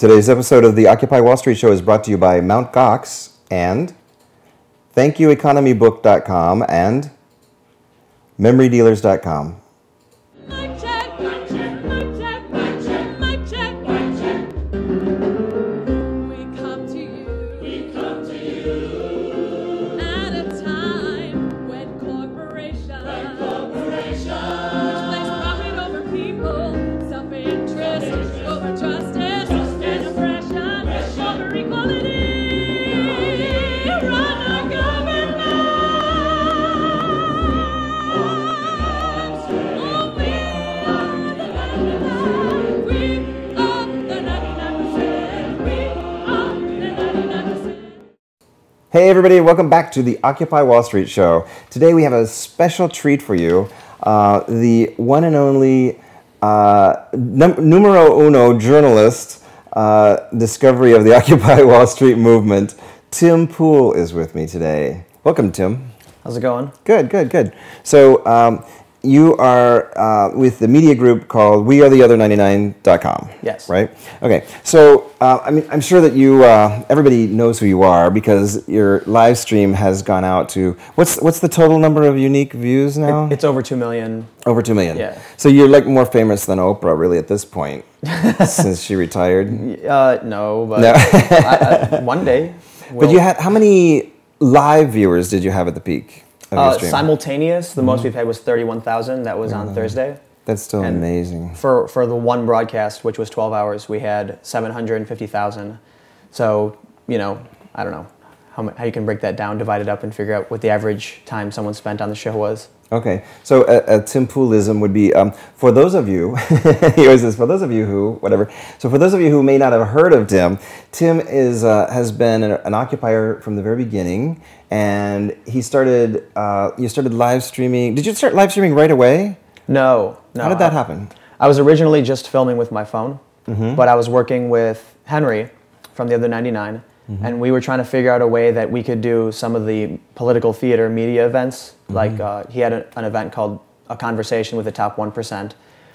Today's episode of the Occupy Wall Street Show is brought to you by Mount Gox and ThankYouEconomyBook.com and MemoryDealers.com. Hey, everybody, welcome back to the Occupy Wall Street Show. Today we have a special treat for you uh, the one and only uh, num- numero uno journalist, uh, discovery of the Occupy Wall Street movement. Tim Pool is with me today. Welcome, Tim. How's it going? Good, good, good. So um, you are uh, with the media group called WeAreTheOther99.com. Yes. Right. Okay. So uh, I mean, I'm sure that you, uh, everybody knows who you are because your live stream has gone out to what's what's the total number of unique views now? It's over 2 million. Over two million. Yeah. So you're like more famous than Oprah, really, at this point, since she retired. Uh, no, but No. I, I, one day. But you had how many live viewers did you have at the peak uh, simultaneous. The most we've had was 31,000. That was on Thursday. That's still and- amazing. For for the one broadcast, which was 12 hours, we had 750,000. So you know, I don't know how how you can break that down, divide it up, and figure out what the average time someone spent on the show was. Okay, so a, a Tim Poolism would be um, for those of you. he always says for those of you who whatever. So for those of you who may not have heard of Tim, Tim is uh, has been an, an occupier from the very beginning, and he started. Uh, you started live streaming. Did you start live streaming right away? No, no. How did that I- happen? I was originally just filming with my phone, Mm-hmm. but I was working with Henry from the other 99, Mm-hmm. and we were trying to figure out a way that we could do some of the political theater media events. Mm-hmm. Like uh, he had a, an event called A Conversation with the Top 1%,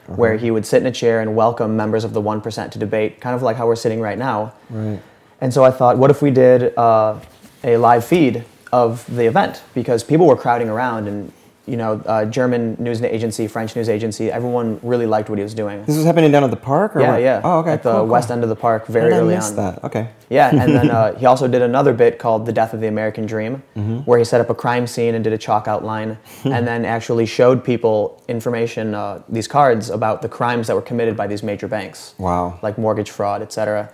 Uh-huh. where he would sit in a chair and welcome members of the 1% to debate, kind of like how we're sitting right now. Right. And so I thought, what if we did uh, a live feed of the event? Because people were crowding around, and you know, uh, German news agency, French news agency, everyone really liked what he was doing. This was happening down at the park, or Yeah, what? yeah. Oh, okay. At the cool, cool. west end of the park, very I early miss on. that? Okay. Yeah, and then uh, he also did another bit called "The Death of the American Dream," Mm-hmm. where he set up a crime scene and did a chalk outline, and then actually showed people information, uh, these cards about the crimes that were committed by these major banks, Wow. like mortgage fraud, etc.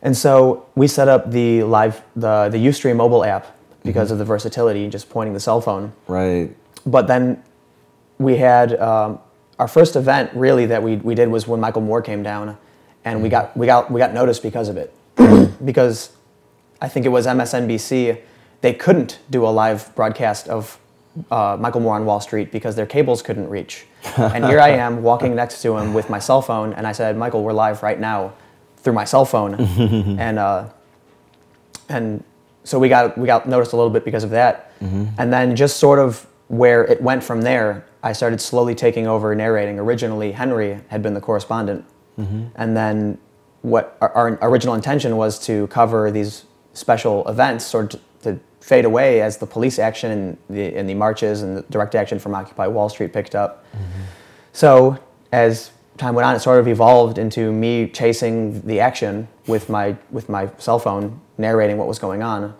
And so we set up the live the the UStream mobile app because Mm-hmm. of the versatility, just pointing the cell phone Right. But then we had um, our first event really that we, we did was when Michael Moore came down, and we got we got we got noticed because of it, because I think it was MSNBC. They couldn't do a live broadcast of uh, Michael Moore on Wall Street because their cables couldn't reach. and here I am walking next to him with my cell phone, and I said, "Michael, we're live right now through my cell phone," and uh, and so we got we got noticed a little bit because of that and then just sort of where it went from there i started slowly taking over narrating. Originally henry had been the correspondent. Mm-hmm. And then what our, our original intention was to cover these special events sort of to fade away as the police action and the, and the marches and the direct action from occupy wall street picked up. Mm-hmm. So as time went on, it sort of evolved into me chasing the action with my with my cell phone, narrating what was going on.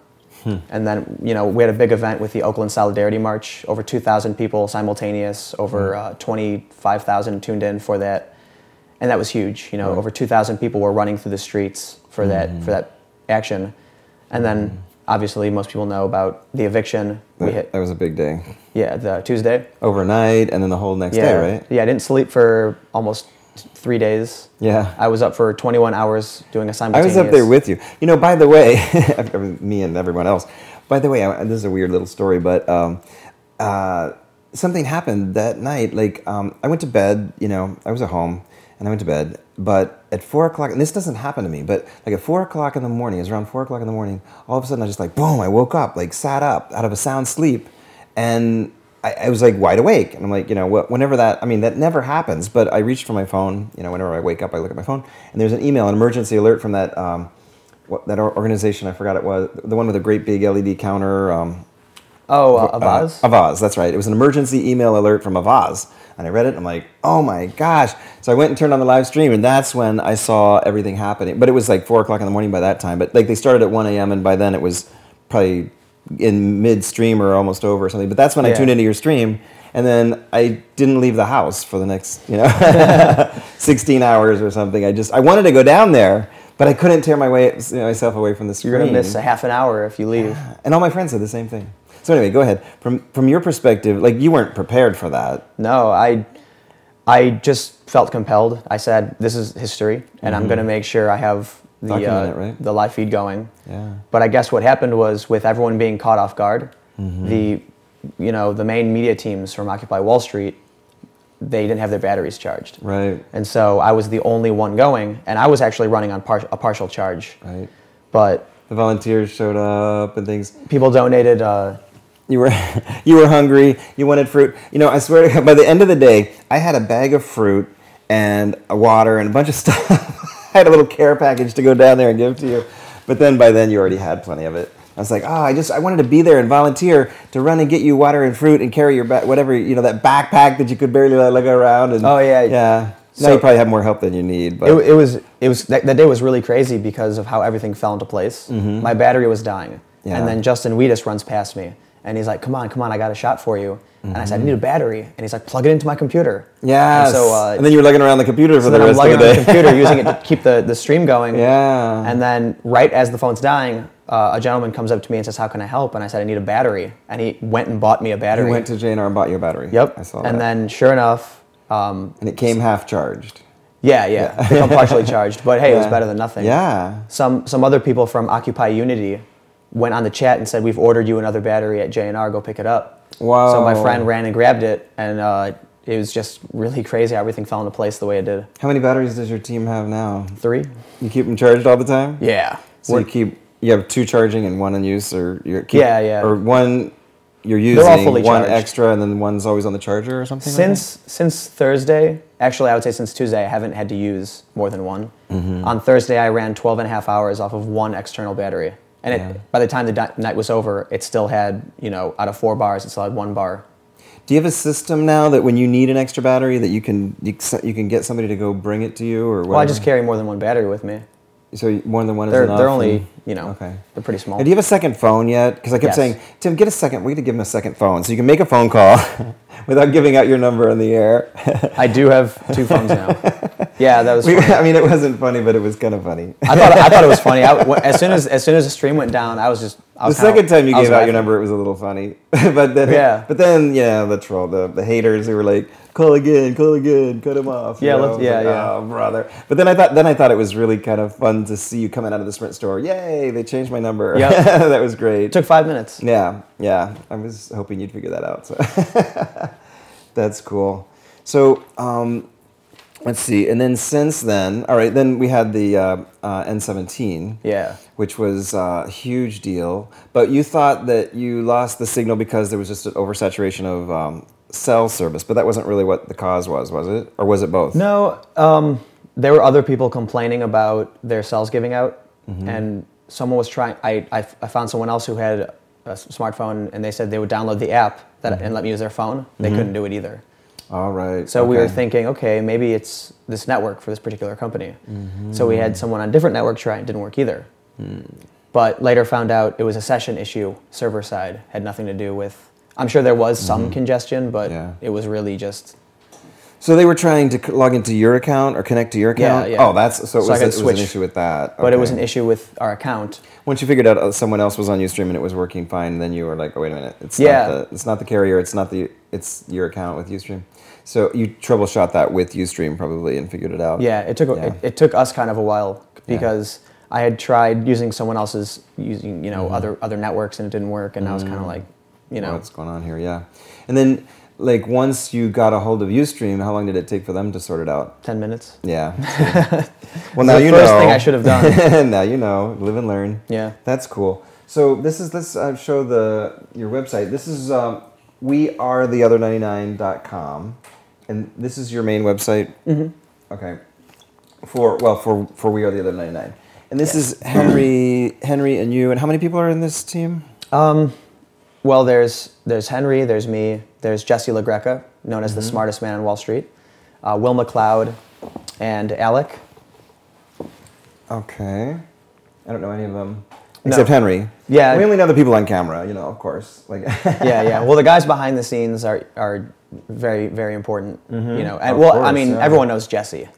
Hmm. And then you know we had a big event with the Oakland Solidarity March, over 2,000 people simultaneous, over hmm. uh, 25,000 tuned in for that, and that was huge. You know, over 2,000 people were running through the streets for that hmm. for that action, and then obviously most people know about the eviction we That, hit. that was a big day. Yeah, the Tuesday. Overnight, and then the whole next Yeah, day, right? Yeah, I didn't sleep for almost three days. Yeah. I was up for 21 hours doing a I simultaneous. I was up there with you. You know, by the way, me and everyone else. By the way, I, this is a weird little story, but um, uh, something happened that night. Like, um, I went to bed. You know, I was at home and I went to bed. But at four o'clock, and this doesn't happen to me, but like at four o'clock in the morning, it was around four o'clock in the morning. All of a sudden, I just like boom, I woke up, like sat up out of a sound sleep, and I I, was like wide awake, and I'm like, you know, wh- whenever that, I mean, that never happens. But I reached for my phone. You know, whenever I wake up, I look at my phone, and there's an email, an emergency alert from that um, what, that organization. I forgot it was the one with a great big LED counter. Um, Oh, uh, Avaaz. uh, Avaaz, that's right. It was an emergency email alert from Avaaz. And I read it and I'm like, oh my gosh. So I went and turned on the live stream and that's when I saw everything happening. But it was like four o'clock in the morning by that time. But like they started at 1 a.m. and by then it was probably in midstream or almost over or something. But that's when I tuned into your stream. And then I didn't leave the house for the next, you know, 16 hours or something. I just, I wanted to go down there, but I couldn't tear my way, you know, myself away from the screen. You're gonna miss a half an hour if you leave. And all my friends said the same thing. So anyway, go ahead. From from your perspective, like you weren't prepared for that. No, I, I just felt compelled. I said, "This is history, and I'm mm-hmm. going to make sure I have the. Uh, right? the live feed going." Yeah. But I guess what happened was, with everyone being caught off guard, Mm-hmm. the, you know, the main media teams from Occupy Wall Street, they didn't have their batteries charged, Right. and so I was the only one going, and I was actually running on par- a partial charge, Right. but The volunteers showed up and things. people donated. Uh, You were you were hungry. You wanted fruit. You know, I swear to God, by the end of the day, I had a bag of fruit and a water and a bunch of stuff. I had a little care package to go down there and give to you. But then by then you already had plenty of it. I was like, oh, I just I wanted to be there and volunteer to run and get you water and fruit and carry your ba- whatever you know that backpack that you could barely let go around. And Oh, yeah. yeah. So- you probably have more help than you need. But It, it was it was that, that day was really crazy because of how everything fell into place. My battery was dying, Mm-hmm. Yeah. and then Justin Wedes runs past me, and he's like, "Come on, come on, I got a shot for you." And I said, "I need a battery," and he's like, "Plug it into my computer." Yeah. And so, uh, and then you were lugging around the computer for so the then I'm rest of lugging the day. the computer, using it to keep the, the stream going. yeah. And then right as the phone's dying, uh, a gentleman comes up to me and says, "How can I help?" And I said, "I need a battery," and he went and bought me a battery. you went to J&R and bought your battery. Yep. I saw and that. then sure enough, um, and it came half charged. yeah, yeah, become partially charged. But hey, it was better than nothing. Yeah. some some other people from Occupy Unity went on the chat and said, "We've ordered you another battery at J&R. Go pick it up." Wow. So my friend ran and grabbed it, and uh, it was just really crazy how everything fell into place the way it did. How many batteries does your team have now? Three. You keep them charged all the time? Yeah. So you keep you have two charging and one in use, or you keep, Yeah, yeah. or one you're using, one charged. extra, and then one's always on the charger or something. like since since Thursday, actually, I would say since Tuesday, I haven't had to use more than one. Mm-hmm. On Thursday, I ran 12 and a half hours off of one external battery. And Yeah. it, by the time the di- night was over, it still had, you know, out of four bars, it still had one bar. Do you have a system now that when you need an extra battery, that you can you, you can get somebody to go bring it to you, or whatever? Well, I just carry more than one battery with me. So more than one is They're, enough. they're only, and- you know, okay. they're pretty small. And do you have a second phone yet? Because I kept Yes. saying, Tim, get a second. We need to give him a second phone so you can make a phone call without giving out your number on the air. I do have two phones now. Yeah, that was. We, funny. I mean, it wasn't funny, but it was kind of funny. I thought I thought it was funny. I, as soon as as soon as the stream went down, I was just. I The second time you gave out your number, it was a little funny. but then, Yeah. But then, yeah, the troll, the, the haters who were like, "Call again, call again, cut him off." Yeah, yeah, like, yeah. Oh, brother. But then I thought, then I thought it was really kind of fun to see you coming out of the Sprint store. Yay! They changed my number. Yeah, that was great. It took five minutes. Yeah, yeah. I was hoping you'd figure that out. So that's cool. So um, let's see. And then since then, all right. Then we had the uh, uh, N17 Yeah. which was uh, a huge deal. But you thought that you lost the signal because there was just an oversaturation of um, cell service, but that wasn't really what the cause was, was it? Or was it both? No, um, there were other people complaining about their cells giving out, Mm-hmm. and someone was trying. I, I, I found someone else who had a smartphone, and they said they would download the app that Mm-hmm. and let me use their phone. They couldn't do it either. All right. So we were thinking, okay, maybe it's this network for this particular company. Mm-hmm. So we had someone on a different network try, it didn't work either. Hmm. But later found out it was a session issue, server side, had nothing to do with. I'm sure there was some congestion, but Mm-hmm. Yeah. it was really just So they were trying to log into your account or connect to your account? yeah. Oh, that's so it So was, could it was an issue with that. but it was an issue with our account. Once you figured out uh, someone else was on Ustream and it was working fine, then you were like, oh, wait a minute. It's Yeah. not the it's not the carrier, it's not the it's your account with Ustream. So you troubleshot that with Ustream probably and figured it out. Yeah, it took Yeah. It, it took us kind of a while because I had tried using someone else's using you know Mm-hmm. other other networks and it didn't work, and I was kind of like, you know, what's going on here. Yeah, and then like once you got a hold of UStream, how long did it take for them to sort it out? ten minutes. Yeah. well, now the you first know. thing I should have done. now you know. Live and learn. Yeah. That's cool. So this is let's uh, show the your website. This is um, we are the other 99.com, and this is your main website. Mm-hmm. Okay. For well, for for we are the other 99, and this is Henry, Henry, and you. And how many people are in this team? Well, there's there's Henry, there's me, there's Jesse LaGreca, known as the Mm-hmm. smartest man on Wall Street, uh, Will McLeod, and Alec. Okay. I don't know any of them No. except Henry. Yeah. We only know the people on camera, you know, of course. Like. yeah, yeah. Well, the guys behind the scenes are are very very important. You know, and Mm-hmm. Of well, I mean, yeah. everyone knows Jesse.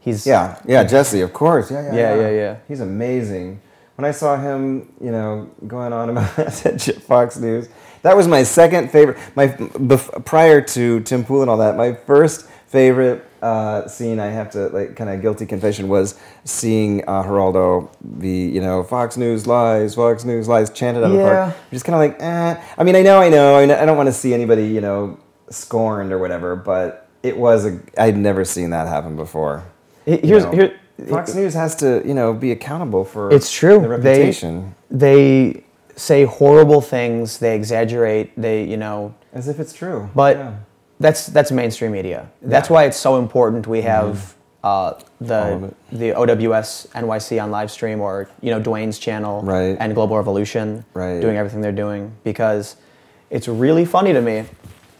He's Yeah, yeah, Jesse, of course. Yeah, yeah, Yeah, yeah, yeah. He's amazing. When I saw him, you know, going on about at Fox News, that was my second favorite. My bef- prior to Tim Pool and all that, my first favorite uh, scene I have to like kind of guilty confession was seeing uh, Geraldo be, you know, Fox News lies, Fox News lies chanted out of the Yeah. park. Just kind of like, eh. I mean, I know, I know, I know- I don't want to see anybody, you know, scorned or whatever, but it was a. I'd never seen that happen before. He- You know, here. Fox News has to, you know, be accountable for It's true. the They they say horrible things. They exaggerate. They you know. as if it's true. But Yeah. That's that's mainstream media. That's why it's so important we have uh, Mm-hmm. The the OWS NYC on live stream or you know Dwayne's channel Right. and Global Revolution Right. doing everything they're doing because it's really funny to me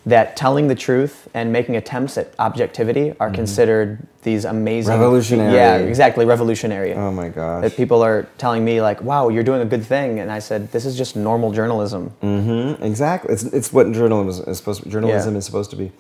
that telling the truth and making attempts at objectivity are considered these amazing Mm-hmm. Revolutionary. Yeah, exactly, revolutionary. oh my gosh. that people are telling me like, "Wow, you're doing a good thing," and I said, "This is just normal journalism." Mm-hmm. Exactly. It's, it's what journalism is supposed. journalism Yeah. is supposed to be.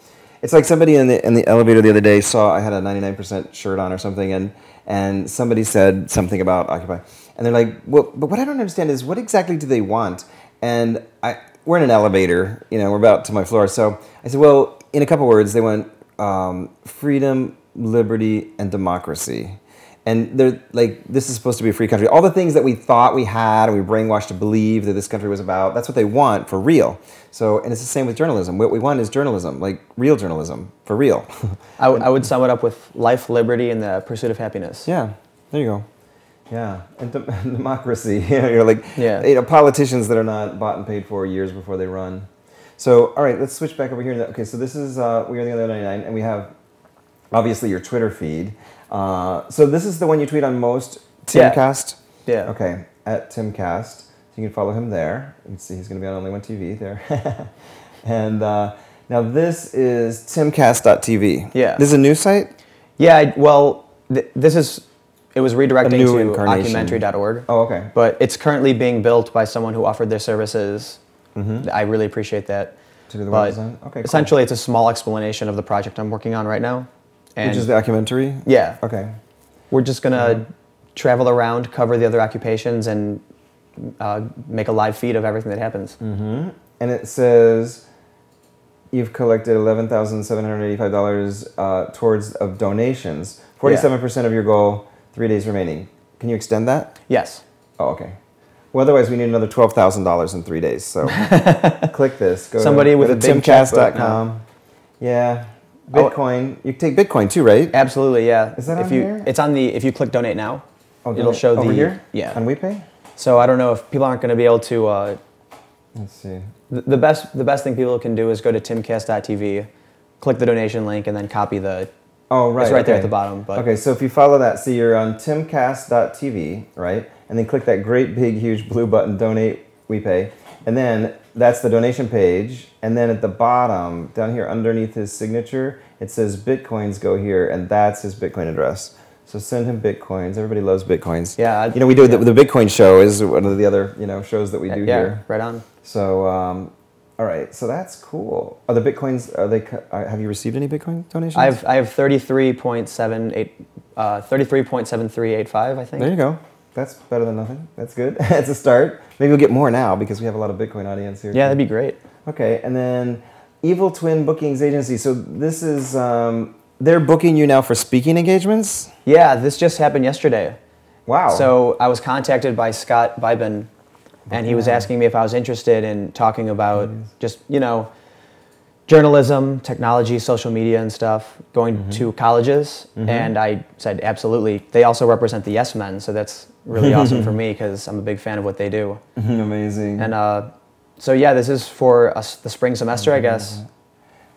It's like somebody in the in the elevator the other day saw I had a 99% shirt on or something, and and somebody said something about Occupy, and they're like, well, but what I don't understand is what exactly do they want? And I we're in an elevator, you know, we're about to my floor, so I said, well, in a couple words, they want um, freedom, liberty, and democracy. And they're like, this is supposed to be a free country. All the things that we thought we had and we brainwashed to believe that this country was about, that's what they want for real. So, and it's the same with journalism. What we want is journalism, like real journalism, for real. I, w- I would sum it up with life, liberty, and the pursuit of happiness. yeah, there you go. Yeah, and, and democracy. You know, you're like, Yeah. you know, politicians that are not bought and paid for years before they run. So, all right, let's switch back over here. Okay, so this is uh, we are the other 99, and we have obviously your Twitter feed. Uh, so this is the one you tweet on most, Yeah. Timcast. Yeah. Okay, at Timcast. So you can follow him there. You can see he's going to be on Only One TV there. and uh, now this is timcast.tv. Yeah. This is a new site? Yeah. I, well, th- this is it was redirecting to documentary.org. Oh, okay. But it's currently being built by someone who offered their services. I really appreciate that. Mm-hmm. To do the web design? Okay, cool. Essentially, it's a small explanation of the project I'm working on right now. And Which is the documentary? yeah, Okay. we're just gonna travel around, cover the other occupations, and uh, make a live feed of everything that happens. Mm-hmm. And it says you've collected $11,785 uh, towards of donations. 47% of your goal, three days remaining. Can you extend that? Yes. Oh, okay. Well, otherwise, we need another twelve thousand dollars in three days. So, click this. Go Somebody to, with a to big checkbook timcast.com. Yeah, Oh. Bitcoin. You take Bitcoin too, right? Absolutely, yeah. Is that if on you, here? It's on the. If you click donate now, Oh, it'll donate- show over the here. Yeah. On WePay. So I don't know if people aren't going to be able to. Uh, Let's see. the, the best the best thing people can do is go to timcast.tv, click the donation link, and then copy the. Oh, right. It's right there at the bottom, but- okay, so if you follow that, see you're on timcast.tv, right? And then click that great big huge blue button, donate, WePay. And then that's the donation page. And then at the bottom, down here underneath his signature, it says Bitcoins go here, and that's his Bitcoin address. So send him Bitcoins. Everybody loves Bitcoins. Yeah, I- You know, we do the, the Bitcoin show is one of the other, you know, shows that we do yeah, here. right on. So, um, all right, so that's cool. Are the Bitcoins, are they, uh, have you received any Bitcoin donations? I have I have thirty three point seven eight, uh, thirty three point seven three eight five. I think. There you go. That's better than nothing. That's good. it's a start. Maybe we'll get more now because we have a lot of Bitcoin audience here. Yeah, too. that'd be great. Okay, and then Evil Twin Bookings Agency. So this is um, they're booking you now for speaking engagements. Yeah, this just happened yesterday. Wow. So I was contacted by Scott Bibin, and he was asking me if I was interested in talking about just you know journalism, technology, social media, and stuff, going to colleges. And I said absolutely. They also represent the Yes Men, so that's really awesome for me because I'm a big fan of what they do. amazing. And uh, so yeah, this is for us, the spring semester, I guess.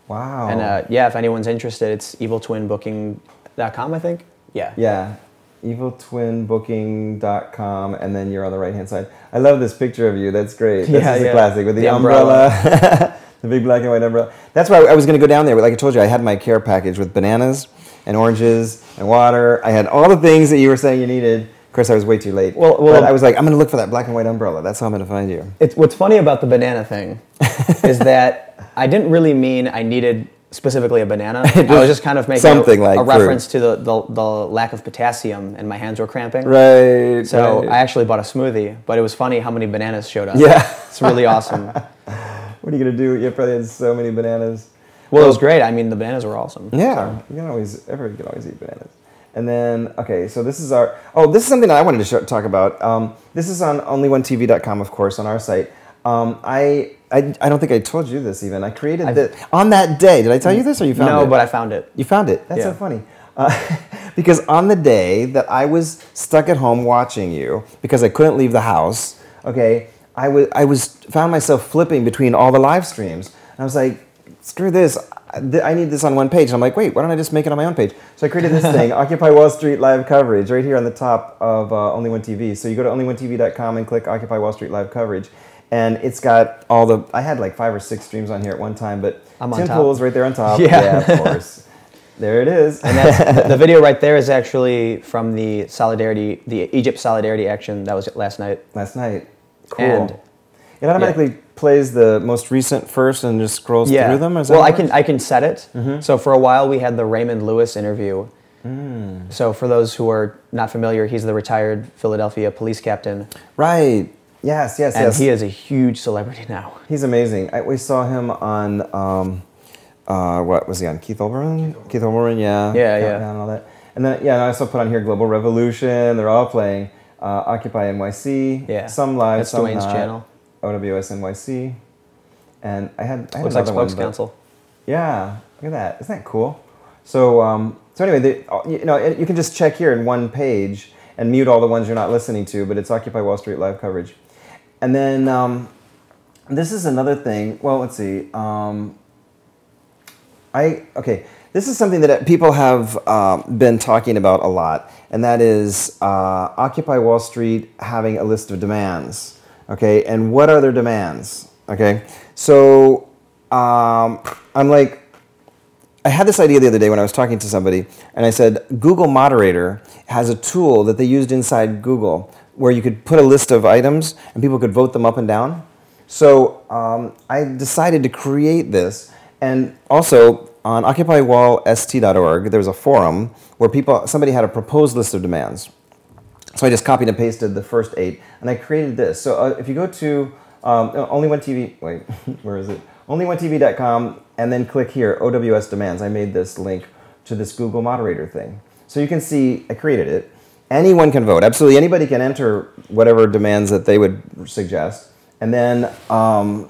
Wow. And uh, yeah, if anyone's interested, it's eviltwinbooking.com, I think. Yeah. Yeah. eviltwinbooking.com and then you're on the right hand side. I love this picture of you. That's great. That's Yeah, just a classic with the, The umbrella. the big black and white umbrella. That's why I was going to go down there. But like I told you, I had my care package with bananas and oranges and water. I had all the things that you were saying you needed. Of course, I was way too late. Well- well- but I was like, I'm going to look for that black and white umbrella. That's how I'm going to find you. It's what's funny about the banana thing is that I didn't really mean I needed specifically a banana. I was just kind of making Something a, like a fruit. reference to the, the, the lack of potassium and my hands were cramping. Right. So right. I actually bought a smoothie, but it was funny how many bananas showed up. Yeah. It's really awesome. what are you going to do? You probably had so many bananas. Well, it was great. I mean, the bananas were awesome. Yeah, you can always everybody can always eat bananas. And then okay, so this is our oh this is something that I wanted to show, talk about. Um, this is on onlyoneTV.com, of course, on our site. Um, I, I I don't think I told you this even. I created I've- the on that day. Did I tell you this or you found no, it? but I found it. You found it. That's so funny. Uh, because on the day that I was stuck at home watching you because I couldn't leave the house, okay, I was I was found myself flipping between all the live streams. And I was like, screw this. I I need this on one page. And I'm like, wait, why don't I just make it on my own page? So I created this thing, Occupy Wall Street live coverage, right here on the top of uh, Only One TV. So you go to onlyoneTV.com and click Occupy Wall Street live coverage. And it's got all the. I had like five or six streams on here at one time, but I'm on Tim. Pool's right there on top. Yeah. of course. There it is. And that's, the, video right there is actually from the solidarity, the Egypt solidarity action that was last night. last night. Cool. And- it automatically plays the most recent first and just scrolls Yeah. through them. Is well, I can? I can set it. Mm-hmm. So for a while we had the Raymond Lewis interview. Mm. So for those who are not familiar, he's the retired Philadelphia police captain, right. Yes, yes, and yes. he is a huge celebrity now. He's amazing. I, we saw him on um, uh, what was he on? Keith Olbermann. Keith Olbermann, yeah. Yeah, yeah. Countdown And all that. And then yeah, and I also put on here Global Revolution. They're all playing uh, Occupy NYC. Yeah. Some live, That's some Dwayne's not. channel. OWS NYC. And I had, I had Looks like another one, Spokes but- Council. Yeah, look at that. Isn't that cool? So, um, so anyway, the, uh, you know, you can just check here in one page and mute all the ones you're not listening to, but it's Occupy Wall Street live coverage. And then um, this is another thing. Well, let's see. Um, I okay. This is something that people have uh, been talking about a lot, and that is uh, Occupy Wall Street having a list of demands. Okay, and what are their demands? Okay, so um, I'm like, I had this idea the other day when I was talking to somebody, and I said, Google Moderator has a tool that they used inside Google where you could put a list of items and people could vote them up and down. So um, I decided to create this, and also on OccupyWallST.org, there was a forum where people, somebody had a proposed list of demands. So I just copied and pasted the first eight, and I created this. So uh, if you go to um, only one TV, wait, where is it? OnlyOneTV.com, and then click here, OWS demands. I made this link to this Google moderator thing. So you can see I created it. Anyone can vote. Absolutely anybody can enter whatever demands that they would suggest, and then um,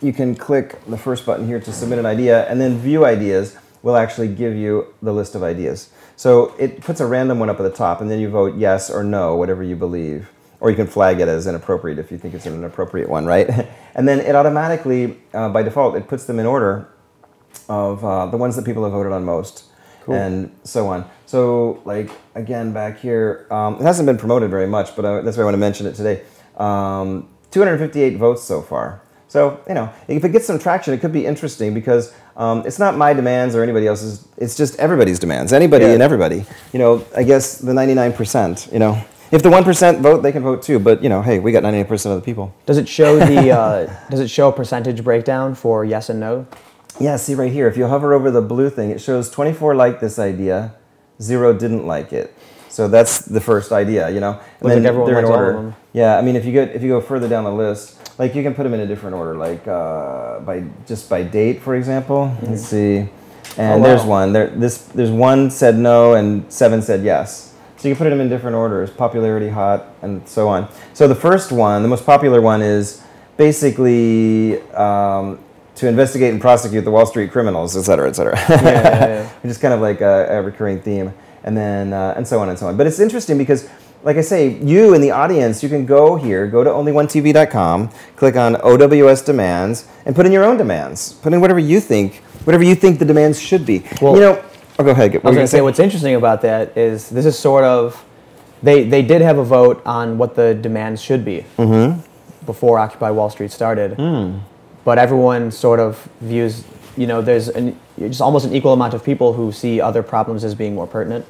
you can click the first button here to submit an idea, and then view ideas will actually give you the list of ideas. So it puts a random one up at the top, and then you vote yes or no, whatever you believe. Or you can flag it as inappropriate if you think it's an inappropriate one, right? and then it automatically, uh, by default, it puts them in order of uh, the ones that people have voted on most, and so on. So, like again, back here, um, it hasn't been promoted very much, but uh, that's why I want to mention it today. Um, 258 votes so far. So, you know, if it gets some traction, it could be interesting because um, it's not my demands or anybody else's. It's just everybody's demands. Anybody Yeah. and everybody. You know, I guess the 99%. You know, if the 1% vote, they can vote too. But you know, hey, we got 98% of the people. Does it show the uh, Does it show a percentage breakdown for yes and no? Yeah, see right here. If you hover over the blue thing, it shows 24 liked this idea, zero didn't like it. So that's the first idea, you know. And Looks like they're in likes all of order. Yeah, I mean, if you get if you go further down the list, like you can put them in a different order, like uh, by just by date, for example. Let's see. And Mm-hmm. Oh, wow. there's one. There, this there's one said no and seven said yes. So you can put them in different orders, popularity, hot, and so on. So the first one, the most popular one, is basically um, to investigate and prosecute the Wall Street criminals, et cetera, et cetera. yeah, yeah. which is kind of like a, a recurring theme, and then uh, and so on and so on. But it's interesting because like I say, you in the audience, you can go here, go to onlyoneTV.com, click on OWS demands, and put in your own demands. Put in whatever you think, whatever you think the demands should be. Well- you know, oh, go ahead. What I was going to say what's interesting about that is this is sort of they they did have a vote on what the demands should be before Occupy Wall Street started, but everyone sort of views you know there's an, just almost an equal amount of people who see other problems as being more pertinent.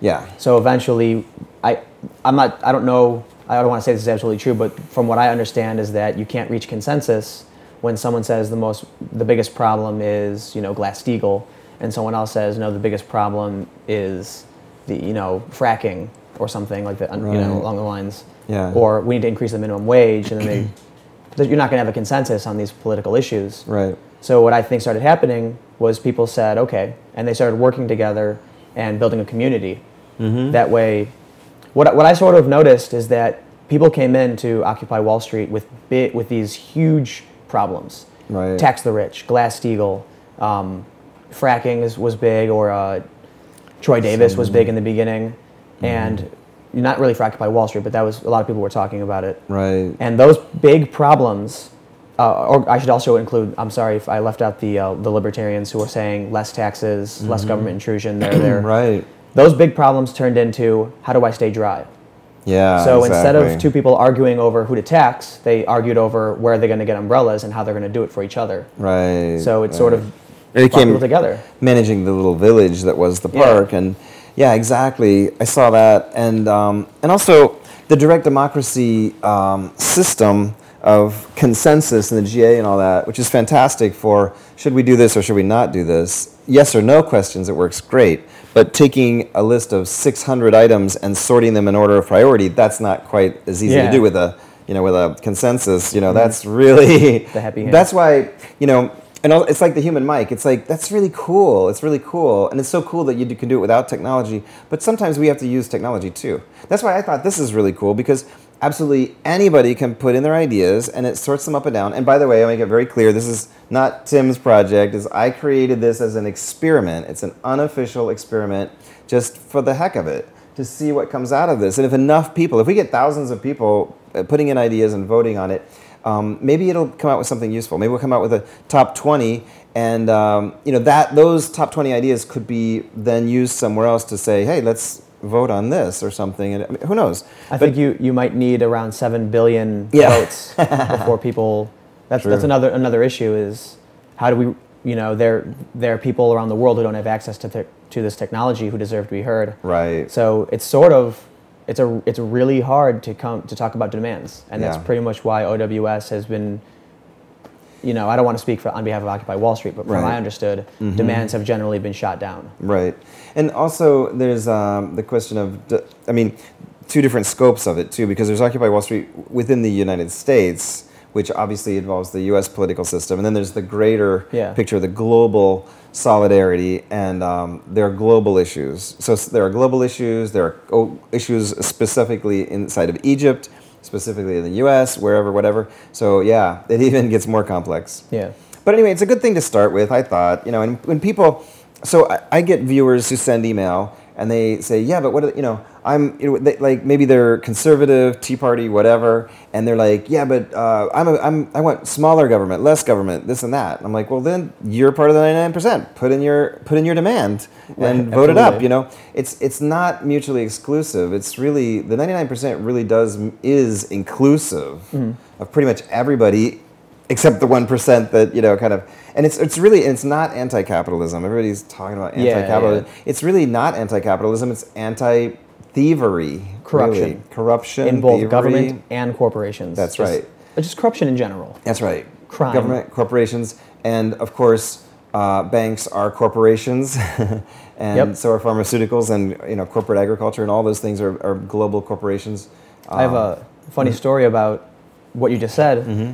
Yeah. So eventually, I I'm not I don't know I don't want to say this is absolutely true, but from what I understand is that you can't reach consensus when someone says the most the biggest problem is you know Glass Steagall, and someone else says no the biggest problem is the you know fracking or something like that you know along the lines. Yeah. Or we need to increase the minimum wage, and then they you're not going to have a consensus on these political issues. Right. So what I think started happening was people said, okay, and they started working together and building a community. Mm-hmm. That way, what I- what I sort of noticed is that people came in to Occupy Wall Street with bit with these huge problems. Right. Tax the rich, Glass Steagall, um, fracking is, was big, or uh, Troy Davis was big in the beginning, Mm-hmm. and not really for Occupy Wall Street, but that was a lot of people were talking about it. Right. And those big problems, uh, or I should also include, I'm sorry if I left out the, uh, the libertarians who are saying less taxes, less government intrusion, they're there. Mm-hmm. Right. Those big problems turned into how do I stay dry? Yeah. so instead of two people arguing over who to tax, they argued over where they're going to get umbrellas and how they're going to do it for each other. Right. So it sort of It brought came together. managing the little village that was the Yeah. park, and yeah, exactly. I saw that, and um, and also the direct democracy um, system of consensus and the GA and all that, which is fantastic for should we do this or should we not do this? Yes or no questions, it works great. But taking a list of 600 items and sorting them in order of priority, that's not quite as easy to do with a you know with a consensus. You know, that's really The happy hand. that's why you know and it's like the human mic. It's like that's really cool. It's really cool. And it's so cool that you can do it without technology. But sometimes we have to use technology too. That's why i thought this is really cool because absolutely anybody can put in their ideas and it sorts them up and down. And by the way i make it very clear this is not tim's project. Is i created this as an experiment. It's an unofficial experiment just for the heck of it to see what comes out of this. And if enough people if we get thousands of people uh, putting in ideas and voting on it um, maybe it'll come out with something useful. Maybe we'll come out with a top 20, and um, you know that those top 20 ideas could be then used somewhere else to say, hey, let's vote on this or something. And I mean, who knows? I think you, you might need around seven billion Yeah. votes before people. That's True. that's another another issue is how do we you know there there are people around the world who don't have access to to this technology who deserve to be heard. Right. So it's sort of it's a it's really hard to come to talk about demands, and that's pretty much why OWS has been. You know, I don't want to speak for, on behalf of Occupy Wall Street, but from what Right. Mm-hmm. I understood, demands have generally been shot down. Right. And also, there's um, the question of, I mean, two different scopes of it, too, because there's Occupy Wall Street within the United States, which obviously involves the US political system. And then there's the greater Yeah. picture, the global solidarity, and um, there are global issues. So there are global issues, there are oh, issues specifically inside of Egypt, specifically in the US, wherever, whatever. So, yeah, it even gets more complex. Yeah. But anyway, it's a good thing to start with, I thought. You know, and when people, so I, I get viewers who send email and they say, yeah, but what, are- you know, I'm, you know, they, like maybe they're conservative, Tea Party, whatever, and they're like, yeah, but uh, I'm, a, I'm, I want smaller government, less government, this and that. And I'm like, well, then you're part of the 99%. Put in your, put in your demand and Right, vote it up. You know, it's, it's not mutually exclusive. It's really the 99% really does is inclusive Mm-hmm. of pretty much everybody except the one percent that you know kind of and it's it's really it's not anti-capitalism everybody's talking about anti-capitalism yeah. it's really not anti-capitalism it's anti-thievery Corruption. really. corruption In both thievery. government and corporations. That's Just- right. Just corruption in general. that's right Crime. government corporations and of course uh, banks are corporations and Yep. so are pharmaceuticals and you know corporate agriculture and all those things are, are global corporations I have Um, a funny story about what you just said. Mm-hmm.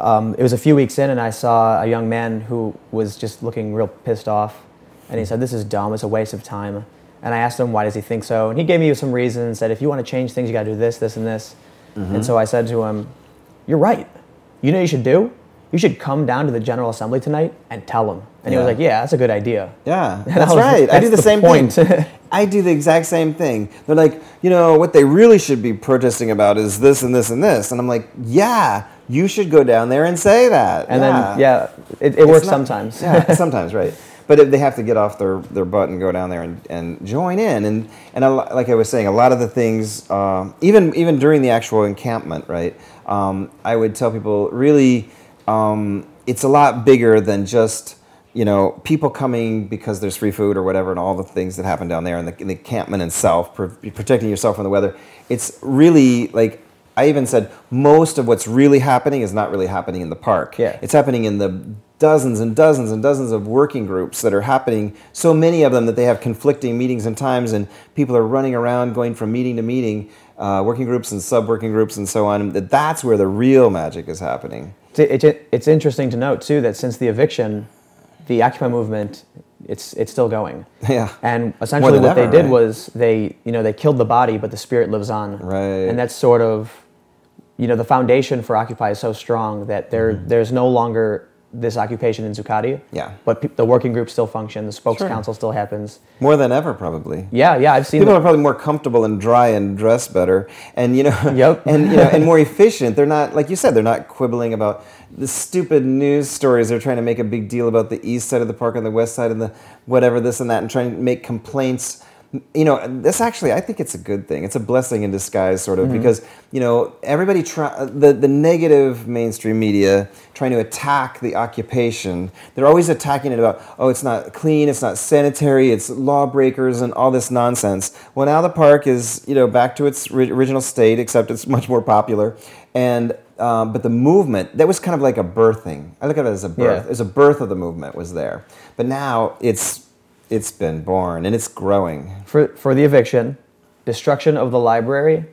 Um, it was a few weeks in, and I saw a young man who was just looking real pissed off, and he said, "This is dumb. It's a waste of time." And I asked him, "Why does he think so?" And he gave me some reasons. Said, "If you want to change things, you got to do this, this, and this." Mm-hmm. And so I said to him, "You're right. You know what you should do? You should come down to the General Assembly tonight and tell them." And he was like, "Yeah, that's a good idea." Yeah, And I that's was- right. I do the, the same point. thing. I do the exact same thing. They're like, you know, what they really should be protesting about is this and this and this. And I'm like, yeah, you should go down there and say that. And yeah. then yeah, it, it works not- sometimes. yeah, sometimes, right. But if they have to get off their, their butt and go down there and, and join in. And, and lo- like I was saying, a lot of the things, um, even, even during the actual encampment, right, um, I would tell people really um, it's a lot bigger than just, you know, people coming because there's free food or whatever and all the things that happen down there and the, in the encampment itself, pr- protecting yourself from the weather. It's really like, I even said most of what's really happening is not really happening in the park. Yeah. It's happening in the dozens and dozens and dozens of working groups that are happening, so many of them that they have conflicting meetings and times, and people are running around going from meeting to meeting, uh, working groups and sub working groups and so on. That That's where the real magic is happening. It's, it's interesting to note too that since the eviction, the Occupy movement, it's it's still going. Yeah. And essentially, what they did right? was they you know they killed the body, but the spirit lives on. Right. And that's sort of, you know, the foundation for Occupy is so strong that there there's no longer this occupation in Zuccotti. Yeah. But pe- the working group still function. The spokes Sure. council still happens. More than ever, probably. Yeah, yeah, I've seen. People the- are probably more comfortable and dry and dress better, and you know, Yep. and you know, and more efficient. They're not like you said. They're not quibbling about the stupid news stories. They're trying to make a big deal about the east side of the park and the west side and the whatever this and that, and trying to make complaints. You know, this actually, I think it's a good thing. It's a blessing in disguise, sort of, because you know everybody try the the negative mainstream media trying to attack the occupation. They're always attacking it about, oh, it's not clean, it's not sanitary, it's lawbreakers and all this nonsense. Well, now the park is you know back to its ri- original state, except it's much more popular. And um, but the movement that was kind of like a birthing. I look at it as a birth. Yeah. As a birth of the movement was there, but now it's it's been born and it's growing. for for the eviction, destruction of the library,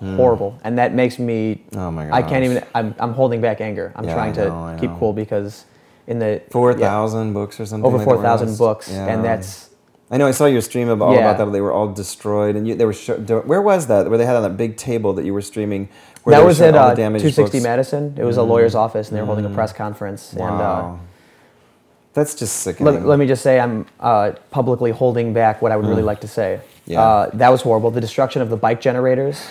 horrible, and that makes me. Oh my god. I can't even. I'm, I'm holding back anger. I'm Yeah, trying to know, I keep cool because in the 4,000 yeah, books or something. over like four thousand lost. books, Yeah. and that's I know. I saw your stream of all Yeah. about that. They were all destroyed, and you, they were. Where was that? Where they had on that big table that you were streaming? Where that was at uh, 260 books? Madison. It was a lawyer's office, and they were holding a press conference. And uh, Wow. That's just sickening. let, let me just say, I'm uh, publicly holding back what I would really like to say. Yeah. Uh, that was horrible. The destruction of the bike generators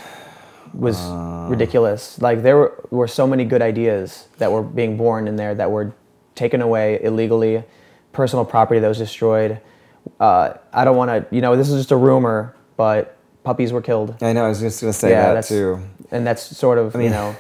was Ah. ridiculous. Like there were, were so many good ideas that were being born in there that were taken away illegally, personal property that was destroyed. Uh, I don't want to, you know, this is just a rumor, but puppies were killed. I know. I was just gonna say yeah, that that's too. and that's sort of, I mean, you know,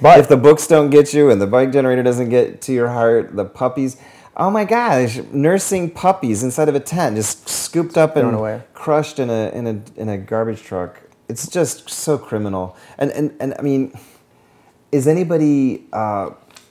but if the books don't get you and the bike generator doesn't get to your heart, the puppies. Oh my gosh, nursing puppies inside of a tent, just scooped up and away. crushed in a in a in a garbage truck. It's just so criminal. And and and I mean, is anybody uh,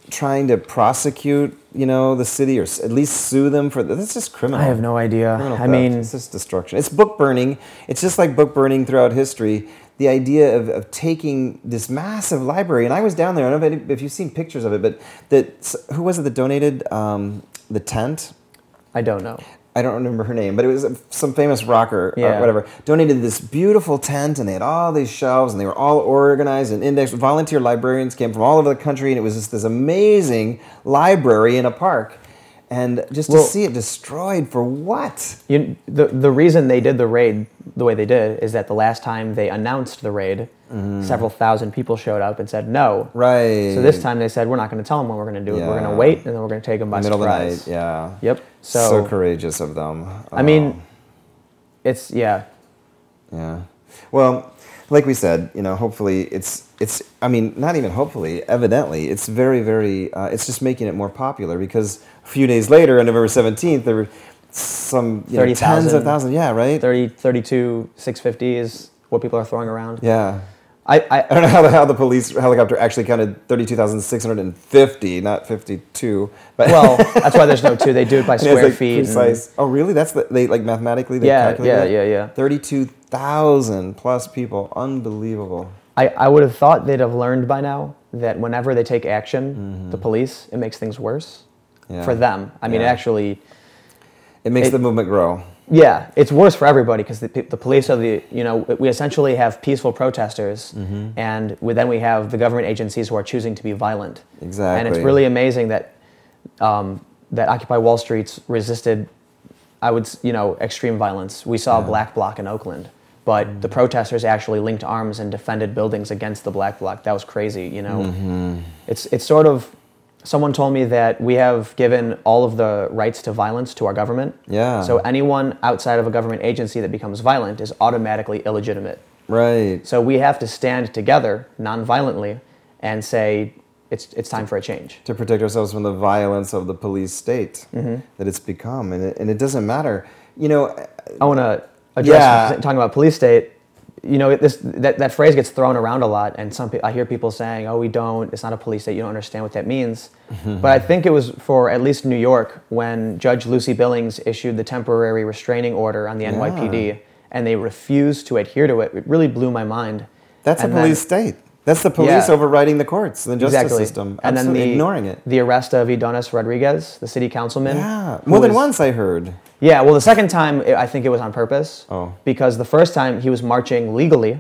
trying to prosecute you know the city or at least sue them for this. that's just criminal. I have no idea. I mean, it's just destruction. It's book burning. It's just like book burning throughout history. The idea of, of taking this massive library, and I was down there. I don't know if, any, if you've seen pictures of it, but that who was it that donated um, the tent? I don't know. I don't remember her name, but it was some famous rocker uh, or whatever. Donated this beautiful tent, and they had all these shelves, and they were all organized and indexed. Volunteer librarians came from all over the country, and it was just this amazing library in a park. And just to see it destroyed for what? You, the, the reason they did the raid the way they did is that the last time they announced the raid, mm. several thousand people showed up and said no. Right. So this time they said, we're not going to tell them when we're going to do it. We're going to wait and then we're going to take them by middle surprise. of the night. Yeah. Yep. So, So, courageous of them. I mean, um, it's, yeah. Oh, yeah. Well, like we said, you know, hopefully it's it's. I mean, not even hopefully. Evidently, it's very very. Uh, it's just making it more popular because a few days later, on November seventeenth, there were some you know, 30,000. tens of thousands. Yeah. Right. 30, 32, 650 is what people are throwing around. Yeah. I, I I, don't know how the, how the police helicopter actually counted thirty-two thousand six hundred and fifty, not fifty-two. But well, that's why there's no two. They do it by And it's, square like, feet. and- Precise. Oh, really? That's the, they like mathematically. They Yeah, calculate yeah, yeah, yeah. Thirty-two thousand plus people. Unbelievable. I, I would have thought they'd have learned by now that whenever they take action, the police, it makes things worse Mm-hmm. Yeah. for them. I mean, Yeah. actually, It makes It- the movement grow. yeah, it's worse for everybody because the, the police are the, you know, we essentially have peaceful protesters Mm-hmm. and we, then we have the government agencies who are choosing to be violent. Exactly. And it's really amazing that, um, that Occupy Wall Street's resisted I would, you know, extreme violence. We saw a black bloc in Oakland, but the protesters actually linked arms and defended buildings against the black bloc. That was crazy, you know. Mm-hmm. It's it's sort of. Someone told me that we have given all of the rights to violence to our government. Yeah. So anyone outside of a government agency that becomes violent is automatically illegitimate. Right. So we have to stand together non-violently and say it's it's time for a change. to protect ourselves from the violence of the police state Mm-hmm. that it's become, and it, and it doesn't matter. You know, I want to address Yeah. talking about police state. You know, this that, that phrase gets thrown around a lot, and some people I hear people saying, "Oh, we don't. It's not a police state. You don't understand what that means." Mm-hmm. but I think it was for at least New York when Judge Lucy Billings issued the temporary restraining order on the NYPD, and they refused to adhere to it. It really blew my mind. that's And a then- police state. That's the police Yeah. overriding the courts, the justice exactly. system, and then the, ignoring it. The arrest of Ydanis Rodriguez, the city councilman. Yeah, more than was- once I heard. Yeah, well, the second time I think it was on purpose. Oh. Because the first time he was marching legally,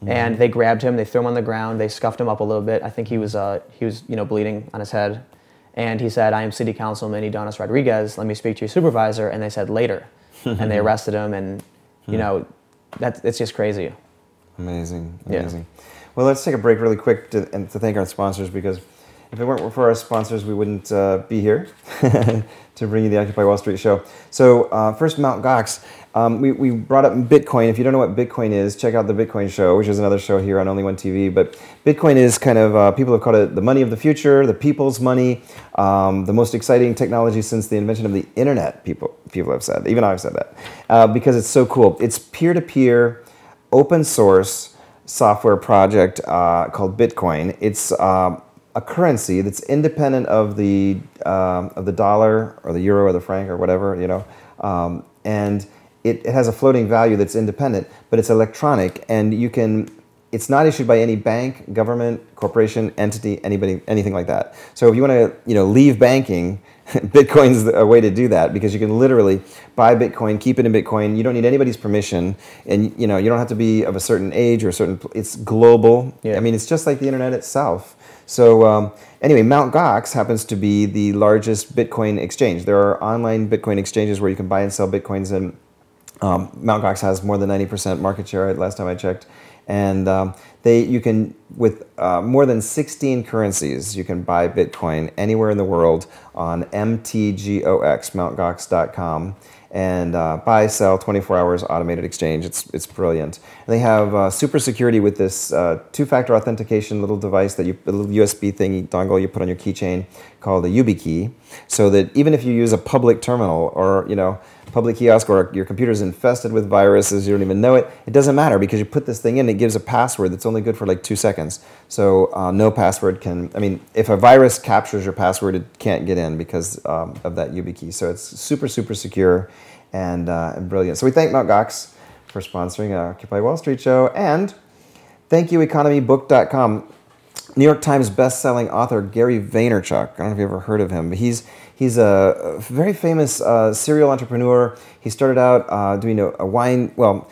Mm-hmm. and they grabbed him, they threw him on the ground, they scuffed him up a little bit. I think he was uh, he was you know bleeding on his head, and he said, "I am City Councilman Adonis Rodriguez. Let me speak to your supervisor." And they said later, and they arrested him, and Hmm. you know, that's it's just crazy. Amazing, Yeah. Well, let's take a break really quick to, and to thank our sponsors because if it weren't for our sponsors, we wouldn't uh, be here to bring you the Occupy Wall Street show. So, uh, first, Mount Gox. Um, we, we brought up Bitcoin. If you don't know what Bitcoin is, check out the Bitcoin show, which is another show here on Only One TV. But Bitcoin is kind of, uh, people have called it the money of the future, the people's money, um, the most exciting technology since the invention of the internet, people, people have said. Even I've said that. Uh, because it's so cool. It's peer to peer, open source software project uh, called Bitcoin. It's um, a currency that's independent of the um, of the dollar or the euro or the franc or whatever you know, um, and it, it has a floating value that's independent, but it's electronic, and you can. It's not issued by any bank, government, corporation, entity, anybody, anything like that. So if you want to, you know, leave banking, Bitcoin's a way to do that because you can literally buy Bitcoin, keep it in Bitcoin. You don't need anybody's permission, and you know you don't have to be of a certain age or a certain. It's global. Yeah. I mean, it's just like the internet itself. So um, anyway, Mt. Gox happens to be the largest Bitcoin exchange. There are online Bitcoin exchanges where you can buy and sell Bitcoins, and um, Mt. Gox has more than 90% market share last time I checked. And um, they, you can, with uh, more than 16 currencies, you can buy Bitcoin anywhere in the world on MTGOX, MountGox.com, and uh, buy, sell, 24 hours automated exchange. It's, it's brilliant. And they have uh, super security with this uh, two-factor authentication little device that you, a little USB thing, dongle you put on your keychain called a YubiKey, so that even if you use a public terminal or, you know, public kiosk or your computer is infested with viruses, you don't even know it, it doesn't matter because you put this thing in, it gives a password that's only good for like two seconds. So uh, no password can, I mean, if a virus captures your password, it can't get in because um, of that YubiKey. So it's super, super secure and, uh, and brilliant. So we thank Mt. Gox for sponsoring our Occupy Wall Street show and thank you economybook.com. New York Times best-selling author Gary Vaynerchuk. I don't know if you ever heard of him, but he's he's a very famous uh, serial entrepreneur. He started out uh, doing a, a wine, well,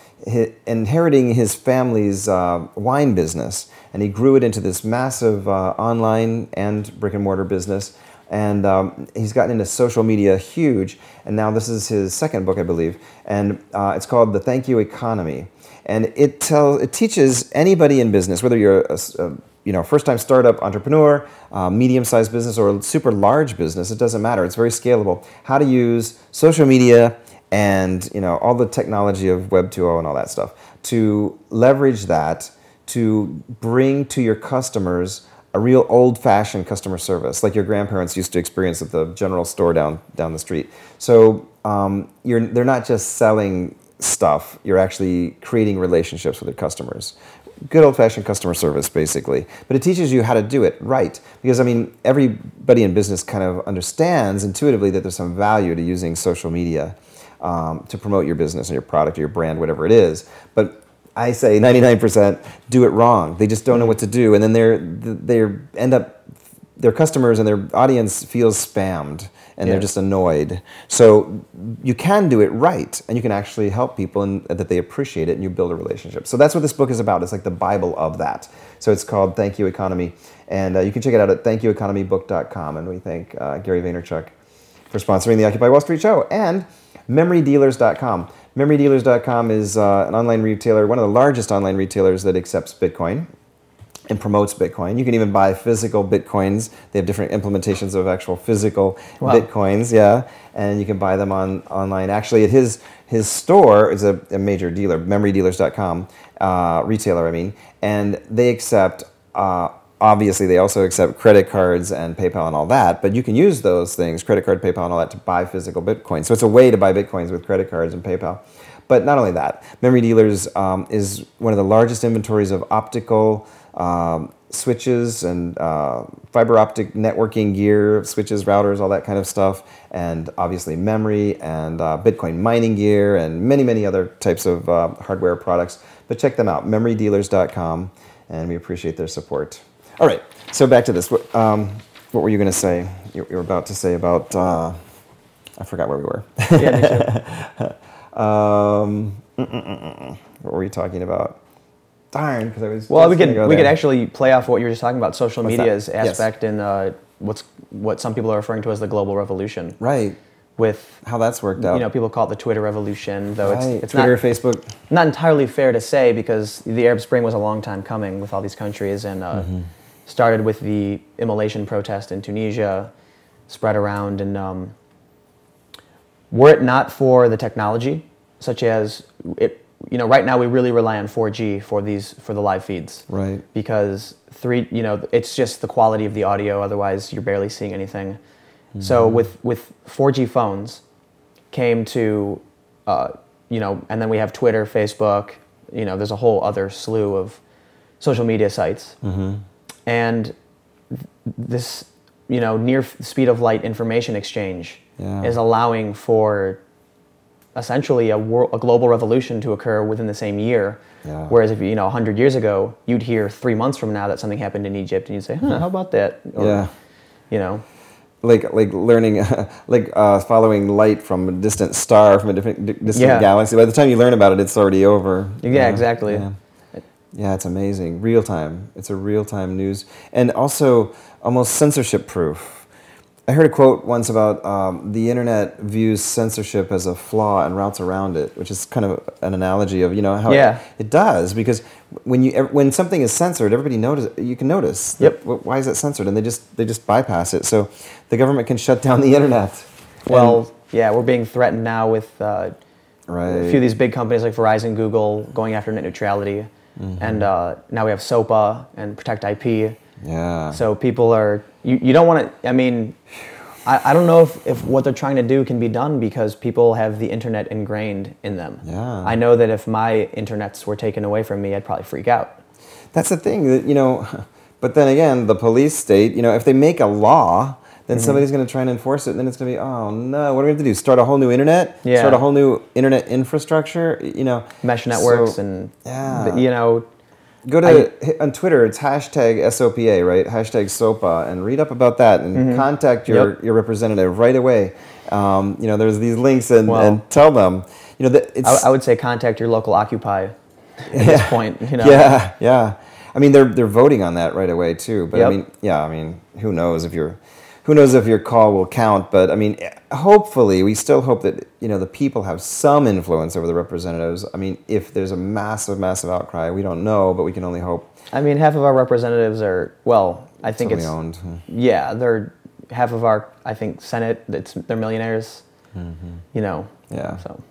inheriting his family's uh, wine business, and he grew it into this massive uh, online and brick and mortar business. And um, he's gotten into social media huge, and now this is his second book, I believe, and uh, it's called The Thank You Economy and it tells it teaches anybody in business whether you're a, a, you know first-time startup entrepreneur uh, medium-sized business or super large business it doesn't matter it's very scalable how to use social media and you know all the technology of web 2.0 and all that stuff to leverage that to bring to your customers a real old-fashioned customer service, like your grandparents used to experience at the general store down down the street. So um, they're not just selling stuff; you're actually creating relationships with your customers. Good old-fashioned customer service, basically. But it teaches you how to do it right, because I mean, everybody in business kind of understands intuitively that there's some value to using social media um, to promote your business and your product or your brand, whatever it is. But I say 99% do it wrong. They just don't know what to do, and then they're they end up their customers and their audience feels spammed and they're just annoyed. So you can do it right, and you can actually help people and that they appreciate it, and you build a relationship. So that's what this book is about. It's like the Bible of that. So it's called Thank You Economy, and uh, you can check it out at thankyoueconomybook.com. And we thank uh, Gary Vaynerchuk for sponsoring the Occupy Wall Street show. And MemoryDealers.com. MemoryDealers.com is uh, an online retailer, one of the largest online retailers that accepts Bitcoin and promotes Bitcoin. You can even buy physical Bitcoins. They have different implementations of actual physical Wow. Bitcoins, yeah, and you can buy them on online. Actually, at his his store is a, a major dealer, MemoryDealers.com, uh, retailer, I mean, and they accept. Uh, obviously, they also accept credit cards and PayPal and all that. But you can use those things, credit card, PayPal, and all that, to buy physical Bitcoin. So it's a way to buy Bitcoins with credit cards and PayPal. But not only that, Memory Dealers um, is one of the largest inventories of optical um, switches and uh, fiber optic networking gear, switches, routers, all that kind of stuff, and obviously memory and uh, Bitcoin mining gear and many, many other types of uh, hardware products. But check them out, memorydealers.com, and we appreciate their support. All right, so back to this. What, um, what were you going to say? You, you were about to say about. Uh, I forgot where we were. Yeah. Um, mm, mm, mm, mm. what were we talking about? Darn, because I was. Well, we could we could actually play off what you were just talking about, social What's that? media's Yes. aspect in uh, what's what some people are referring to as the global revolution. right With how that's worked out. you know, people call it the Twitter revolution, though right. it's it's Twitter, not Facebook. not entirely fair to say because the Arab Spring was a long time coming with all these countries and uh, Mm-hmm. started with the immolation protest in Tunisia, spread around, and um, were it not for the technology, such as it, you know, right now we really rely on 4G for these for the live feeds, Right. Because three, you know, it's just the quality of the audio. Otherwise, you're barely seeing anything. Mm-hmm. So with with 4G phones, came to, uh, you know, and then we have Twitter, Facebook. You know, there's a whole other slew of social media sites, and th- this, you know, near f- speed of light information exchange Yeah. is allowing for essentially a, wor- a global revolution to occur within the same year. Yeah. Whereas if you know 100 years ago, you'd hear three months from now that something happened in Egypt, and you'd say, huh, "How about that?" Or, Yeah. You know, Like like learning, like uh, following light from a distant star from a different di- distant Yeah. galaxy. By the time you learn about it, it's already over. Yeah, exactly. Yeah. Yeah, it's amazing. Real time. It's a real time news, and also almost censorship proof. I heard a quote once about um, the internet views censorship as a flaw and routes around it, which is kind of an analogy of you know how Yeah. it, it does because when you when something is censored, everybody notice you can notice. Yep. "Wh- why is it censored? And they just they just bypass it. So the government can shut down the internet. well, yeah, we're being threatened now with uh, right. a few of these big companies like Verizon, Google going after net neutrality, Mm-hmm. and uh, now we have SOPA and Protect IP. yeah. So people are you, you don't want to. I mean, I, I don't know if, if what they're trying to do can be done because people have the internet ingrained in them. Yeah. I know that if my internets were taken away from me, I'd probably freak out. That's the thing that you know. But then again, the police state, you know, if they make a law, then Mm-hmm. somebody's going to try and enforce it. And then it's going to be, oh no, what are we going to do? Start a whole new internet? Yeah. Start a whole new internet infrastructure? You know, Mesh networks So, and yeah. you know Go to I- on Twitter. It's hashtag SOPA, right? Hashtag SOPA, and read up about that and Mm-hmm. contact your, Yep. your representative right away. Um, you know, there's these links and, Well- and tell them. You know, that it's I, I would say contact your local Occupy at this point. You know, Yeah, yeah. I mean, they're they're voting on that right away too. But I mean, yeah. I mean, who knows if your who knows if your call will count? But I mean, hopefully, we still hope that you know the people have some influence over the representatives. I mean, if there's a massive, massive outcry, we don't know, but we can only hope. I mean, half of our representatives are well. I think it's owned. Hmm. yeah. They're half of our I think Senate. It's they're millionaires. You know. Yeah. So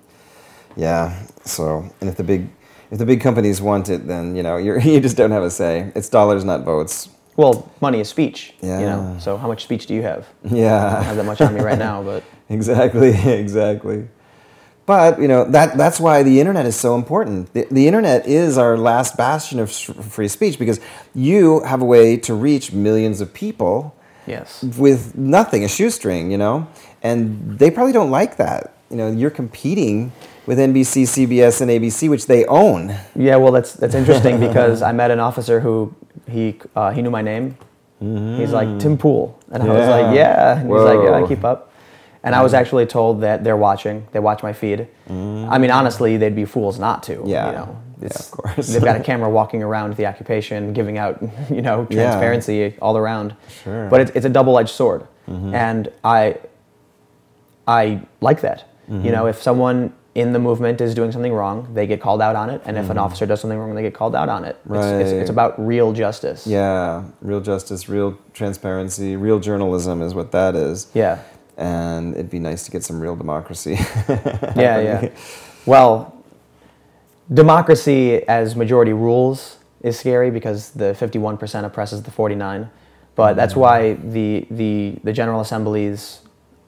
Yeah. So, and if the big if the big companies want it, then you know you you just don't have a say. It's dollars, not votes. Well, money is speech. Yeah. You know. So how much speech do you have? Yeah. I don't have that much on me right now, but Exactly, exactly. But you know that that's why the internet is so important. The, the internet is our last bastion of free speech because you have a way to reach millions of people yes. with nothing, a shoestring, you know, and they probably don't like that. You know, you're competing with NBC, CBS, and ABC, which they own. Yeah, well, that's that's interesting because I met an officer who he uh, he knew my name. He's like Tim Pool, and I was Mm-hmm. Like, yeah. And he's like, yeah, I keep up. And I was actually told that they're watching. They watch my feed. I mean, honestly, they'd be fools not to. Mm. Yeah. You know, Yeah, of course. they've got a camera walking around the occupation, giving out, you know, Yeah. transparency all around. Sure. But it's, it's a double-edged sword, and I I like that You know, if someone in the movement is doing something wrong, they get called out on it, and if Mm-hmm. an officer does something wrong, they get called out on it. It's, it's, Right. it's about real justice. Yeah, real justice, real transparency, real journalism is what that is. Yeah. And it'd be nice to get some real democracy. Yeah, yeah. Well, democracy as majority rules is scary because the 51% oppresses the 49. But Mm-hmm. that's why the, the, the General Assembly's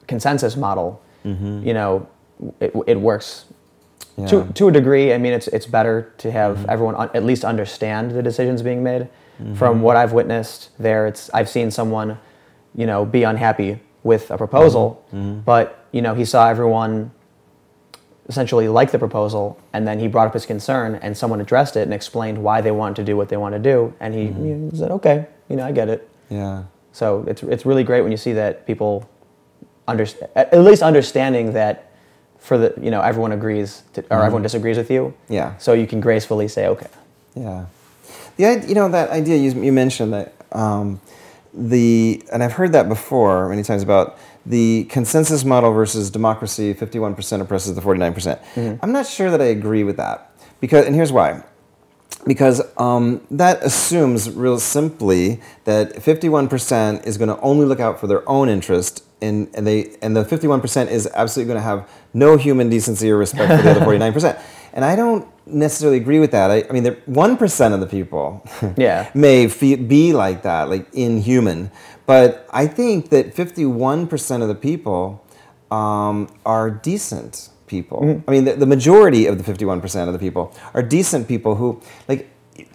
consensus model, you know, it, it works Mm-hmm. Yeah. Mm-hmm. to, to a degree. I mean, it's, it's better to have everyone un- at least understand the decisions being made. From what I've witnessed there, it's, I've seen someone, you know, be unhappy with a proposal, Mm-hmm. but, you know, he saw everyone essentially like the proposal, and then he brought up his concern, and someone addressed it and explained why they wanted to do what they want to do, and he, Mm-hmm. he said, "Okay, you know, I get it." yeah. So it's it's really great when you see that people, under, at least understanding that, for the you know everyone agrees to, or everyone disagrees with you. Mm-hmm. Yeah. So you can gracefully say, "Okay." Yeah, the you know that idea you, you mentioned that um, the and I've heard that before many times about the consensus model versus democracy. Fifty one percent oppresses the forty nine percent. I'm not sure that I agree with that because and here's why. Because um, that assumes, real simply, that 51% is going to only look out for their own interest, and, and they and the 51% is absolutely going to have no human decency or respect for the other 49%. And I don't necessarily agree with that. I, I mean, there- 1% of the people Yeah. may fe- be like that, like inhuman. But I think that 51% of the people um, are decent people. I mean, the, the majority of the 51% of the people are decent people who, like,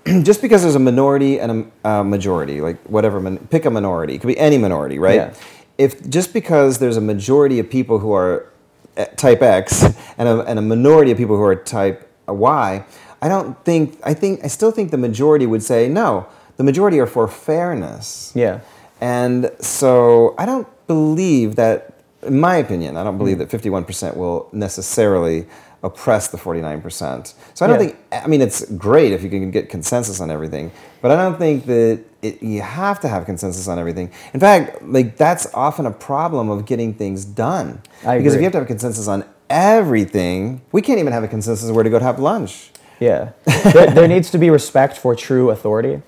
just because there's a minority and a, a majority, like whatever, pick a minority, it could be any minority, right? Yeah. If just because there's a majority of people who are uh, type X and a, and a minority of people who are type Y, I don't think, I think, I still think the majority would say, no, the majority are for fairness. Yeah. And so I don't believe that, in my opinion, I don't believe that 51% will necessarily oppress the 49%. So I don't Yeah. think, I mean, it's great if you can get consensus on everything, but I don't think that it, you have to have consensus on everything. In fact, like that's often a problem of getting things done. I because if you have to have a consensus on everything, we can't even have a consensus of where to go to have lunch. Yeah. there, there needs to be respect for true authority,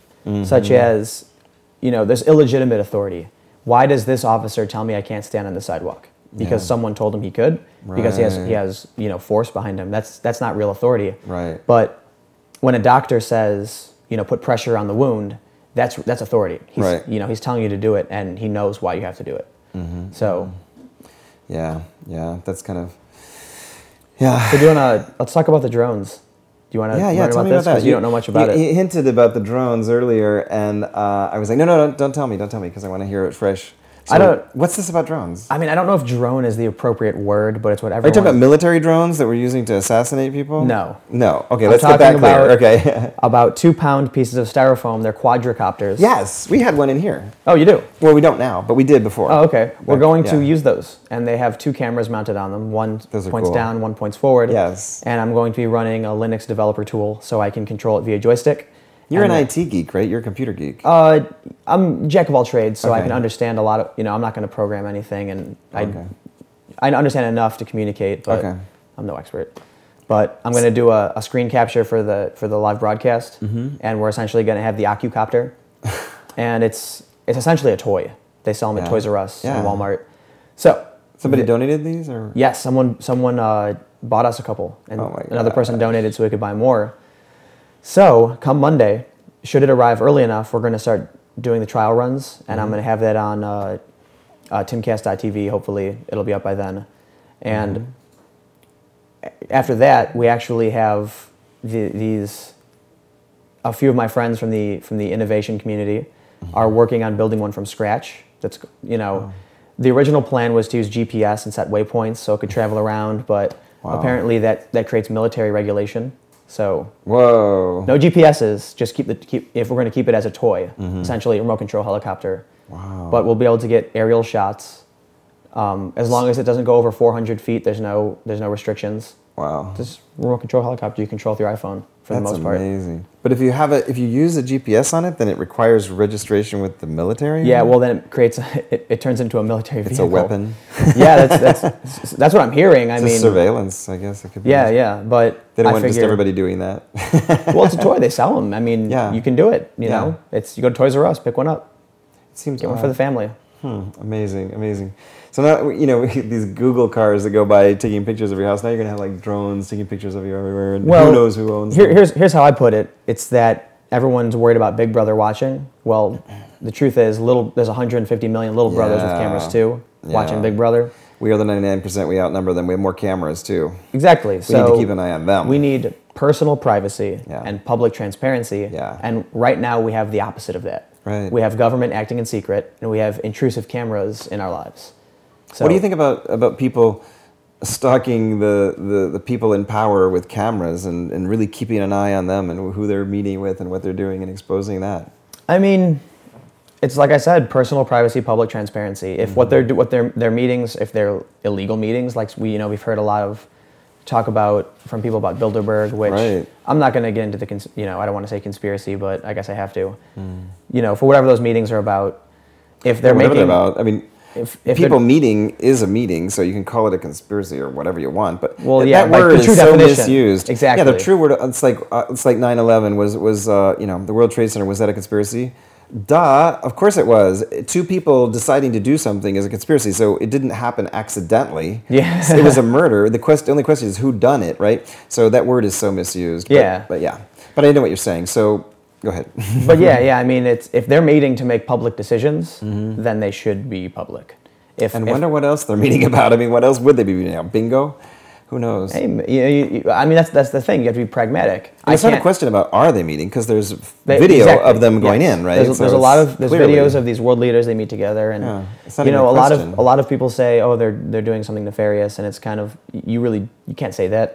such mm-hmm. as, you know, there's illegitimate authority. Why does this officer tell me I can't stand on the sidewalk? Because Yeah. someone told him he could. Because he has he has you know force behind him. That's that's not real authority. Right. But when a doctor says you know put pressure on the wound, that's that's authority. He's, Right. You know he's telling you to do it, and he knows why you have to do it. Mm-hmm. So, Yeah, yeah, that's kind of, yeah. so do you wanna let's talk about the drones. Do you wanna Yeah, yeah. learn Tell about me this? about that. 'Cause You, don't know much about you, it. He hinted about the drones earlier, and uh, I was like, no, no, no, don't tell me, don't tell me, because I want to hear it fresh. So I don't- What's this about drones? I mean, I don't know if drone is the appropriate word, but it's what Are you talking about military drones that we're using to assassinate people? No. No. Okay, I'm let's get that clear. about- okay. about two pound pieces of styrofoam. They're quadricopters. yes, we had one in here. Oh, you do? Well, we don't now, but we did before. Oh, okay. We're going to use those, and they have two cameras mounted on them. One Those points cool. down, one points forward. Yes. And I'm going to be running a Linux developer tool, so I can control it via joystick. You're an IT geek, right? You're a computer geek. Uh, I'm jack of all trades, so I can understand a lot of. You know, I'm not going to program anything, and I, Okay. I understand enough to communicate, but Okay. I'm no expert. But I'm going to do a, a screen capture for the for the live broadcast, Mm-hmm. and we're essentially going to have the Occupcopter, and it's it's essentially a toy. They sell them Yeah. at Toys R Us Yeah. and Walmart. So Somebody donated these, or yes, someone someone uh, bought us a couple, and Oh another person donated so we could buy more. So come Monday, should it arrive early enough, we're going to start doing the trial runs, and Mm-hmm. I'm going to have that on uh, uh, timcast.tv. Hopefully, it'll be up by then. And Mm-hmm. after that, we actually have the, these. A few of my friends from the from the innovation community Mm-hmm. are working on building one from scratch. That's you know, Oh. the original plan was to use GPS and set waypoints so it could travel around, but Wow. apparently that that creates military regulation. So whoa, no GPSs. Just keep the keep if we're going to keep it as a toy, essentially a remote control helicopter. Mm-hmm. Wow. But we'll be able to get aerial shots. Um, as long as it doesn't go over 400 feet, there's no there's no restrictions. Wow. This remote control helicopter you control with your iPhone for the That's most part. amazing. But if you have a, if you use a GPS on it, then it requires registration with the military. Yeah, well then it creates it, it turns into a military it's a weapon. yeah, that's that's that's what I'm hearing. I It's mean, a surveillance, I guess it could be. yeah, yeah, but They don't I want just everybody doing that. well, it's a toy. They sell them. I mean, Yeah. you can do it. You Yeah. know, it's you go to Toys R Us, pick one up, it seems get one for the family. Hmm, amazing, amazing. So now you know these Google cars that go by taking pictures of your house. Now you're gonna have like drones taking pictures of you everywhere, and Well, who knows who owns Here, them. here's here's how I put it. It's that everyone's worried about Big Brother watching. Well, the truth is, little there's 150 million little brothers with cameras too, watching Yeah. Big Brother. We are the 99%. We outnumber them. We have more cameras too. Exactly. We so need to keep an eye on them. We need personal privacy Yeah. and public transparency. Yeah. And right now we have the opposite of that. Right. We have government acting in secret, and we have intrusive cameras in our lives. So what do you think about about people stalking the, the, the people in power with cameras and, and really keeping an eye on them and who they're meeting with and what they're doing and exposing that? I mean, it's like I said, personal privacy, public transparency. If Mm-hmm. what they're do- what their their meetings, if they're illegal meetings, like we you know we've heard a lot of talk about from people about Bilderberg, which Right. I'm not going to get into the cons- you know I don't want to say conspiracy, but I guess I have to. Mm. You know, for whatever those meetings are about, if they're Whatever making they're about. I mean, if, if people meeting is a meeting, so you can call it a conspiracy or whatever you want. But Well, that yeah, like word the is true so definition. misused. Yeah, the true word. It's like uh, it's like 9/11 was was uh, you know the World Trade Center was that a conspiracy? Duh, of course it was. Two people deciding to do something is a conspiracy, so it didn't happen accidentally. Yeah. it was a murder. The quest, the only question is who done it, right? So that word is so misused. But- Yeah. but yeah, but I know what you're saying. So go ahead. but yeah, yeah. I mean, it's if they're meeting to make public decisions, then they should be public. If, Mm-hmm. and if- wonder what else they're meeting about. I mean, what else would they be meeting about? Bingo? Who knows? Hey, you, you, you- I mean, that's that's the thing. You have to be pragmatic. And it's not a question about are they meeting because there's they- video exactly, of them going yes. in, right? There's, So there's a lot of there's clearly- videos of these world leaders. They meet together, and Yeah, you know, a a lot of a lot of people say, oh, they're they're doing something nefarious, and it's kind of you really you can't say that.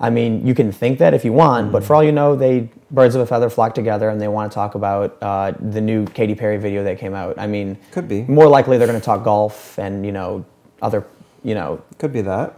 I mean, you can think that if you want, but Mm-hmm. for all you know, they birds of a feather flock together, and they want to talk about uh, the new Katy Perry video that came out. I mean, Could be. more likely they're going to talk golf and you know other you know Could be that.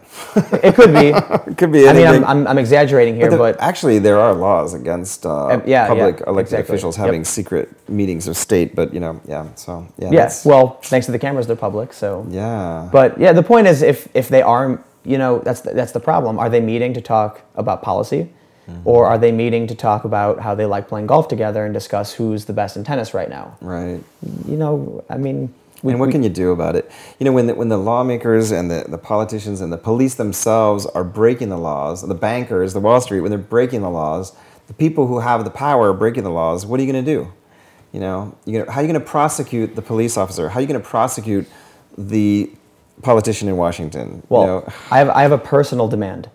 it could be. It could be I mean. I'm, I'm, I'm exaggerating here, But but, actually, there are laws against uh, Um, yeah, public yeah, elected exactly. officials Yep. having secret meetings of state. But you know, yeah. So yeah. yeah. Well, thanks to the cameras, they're public. So yeah. But yeah, the point is, if if they are, you know, that's the, that's the problem. Are they meeting to talk about policy, Mm-hmm. or are they meeting to talk about how they like playing golf together and discuss who's the best in tennis right now? right. You know, I mean, we, and what we- can you do about it? You know, when the, when the lawmakers and the, the politicians and the police themselves are breaking the laws, the bankers, the Wall Street, when they're breaking the laws, the people who have the power are breaking the laws. What are you going to do? You know, you gonna, how are you going to prosecute the police officer? How are you going to prosecute the politician in Washington? well, you know, I have I have a personal demand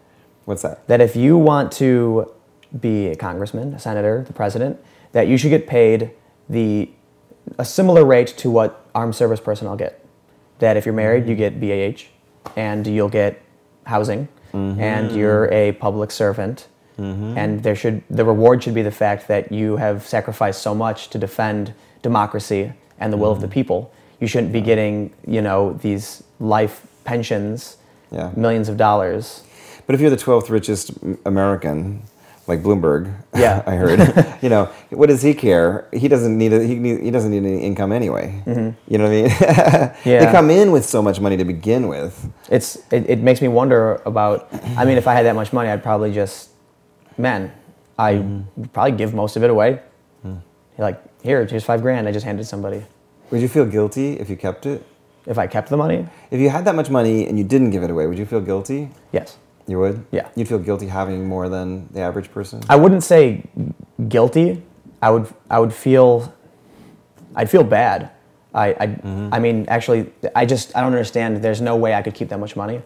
what's that? that if you want to be a congressman, a senator, the president, that you should get paid the a similar rate to what armed service personnel get. That if you're married, you get BAH, and you'll get housing, and mm-hmm. you're a public servant, mm-hmm. and there should the reward should be the fact that you have sacrificed so much to defend democracy and the will of the mm-hmm. people. You shouldn't be getting you know these life pensions, Yeah. millions of dollars. But if you're the 12th richest American, like Bloomberg, Yeah. I heard, you know, what does he care? He doesn't need a, he, need, he doesn't need any income anyway. Mm-hmm. You know what I mean? yeah. They come in with so much money to begin with. it's it, it makes me wonder about i mean if i had that much money i'd probably just man i mm-hmm. would probably give most of it away hmm. like here here's five grand i just handed somebody Would you feel guilty if you kept it? If i kept the money If you had that much money and you didn't give it away, would you feel guilty? yes You would? Yeah. You'd feel guilty having more than the average person? i wouldn't say guilty i would i would feel i'd feel bad i I, mm-hmm. I mean actually i just i don't understand there's no way i could keep that much money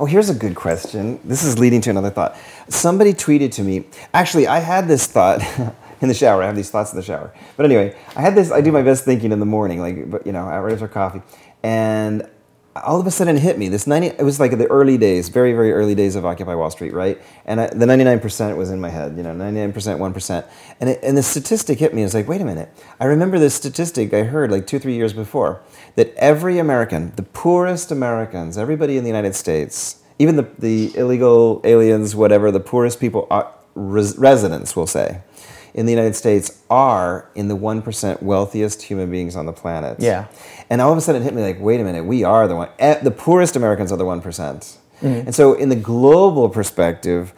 Oh, here's a good question. This is leading to another thought. Somebody tweeted to me. Actually, I had this thought in the shower. I have these thoughts in the shower. But anyway, I had this. I do my best thinking in the morning, like, but you know, right after coffee, and all of a sudden it hit me. This ninety. It was like the early days, very very early days of Occupy Wall Street, right? And I, the ninety nine percent was in my head. You know, ninety nine percent, one percent, and it, and the statistic hit me. I was like, wait a minute. I remember this statistic I heard like two three years before that every American, the poorest Americans, everybody in the United States even the, the illegal aliens, whatever, the poorest people, are, res, residents, will say, in the United States are in the 1% wealthiest human beings on the planet. Yeah. And all of a sudden it hit me like, wait a minute, we are the one, eh, the poorest Americans are the 1%. percent And so, in the global perspective,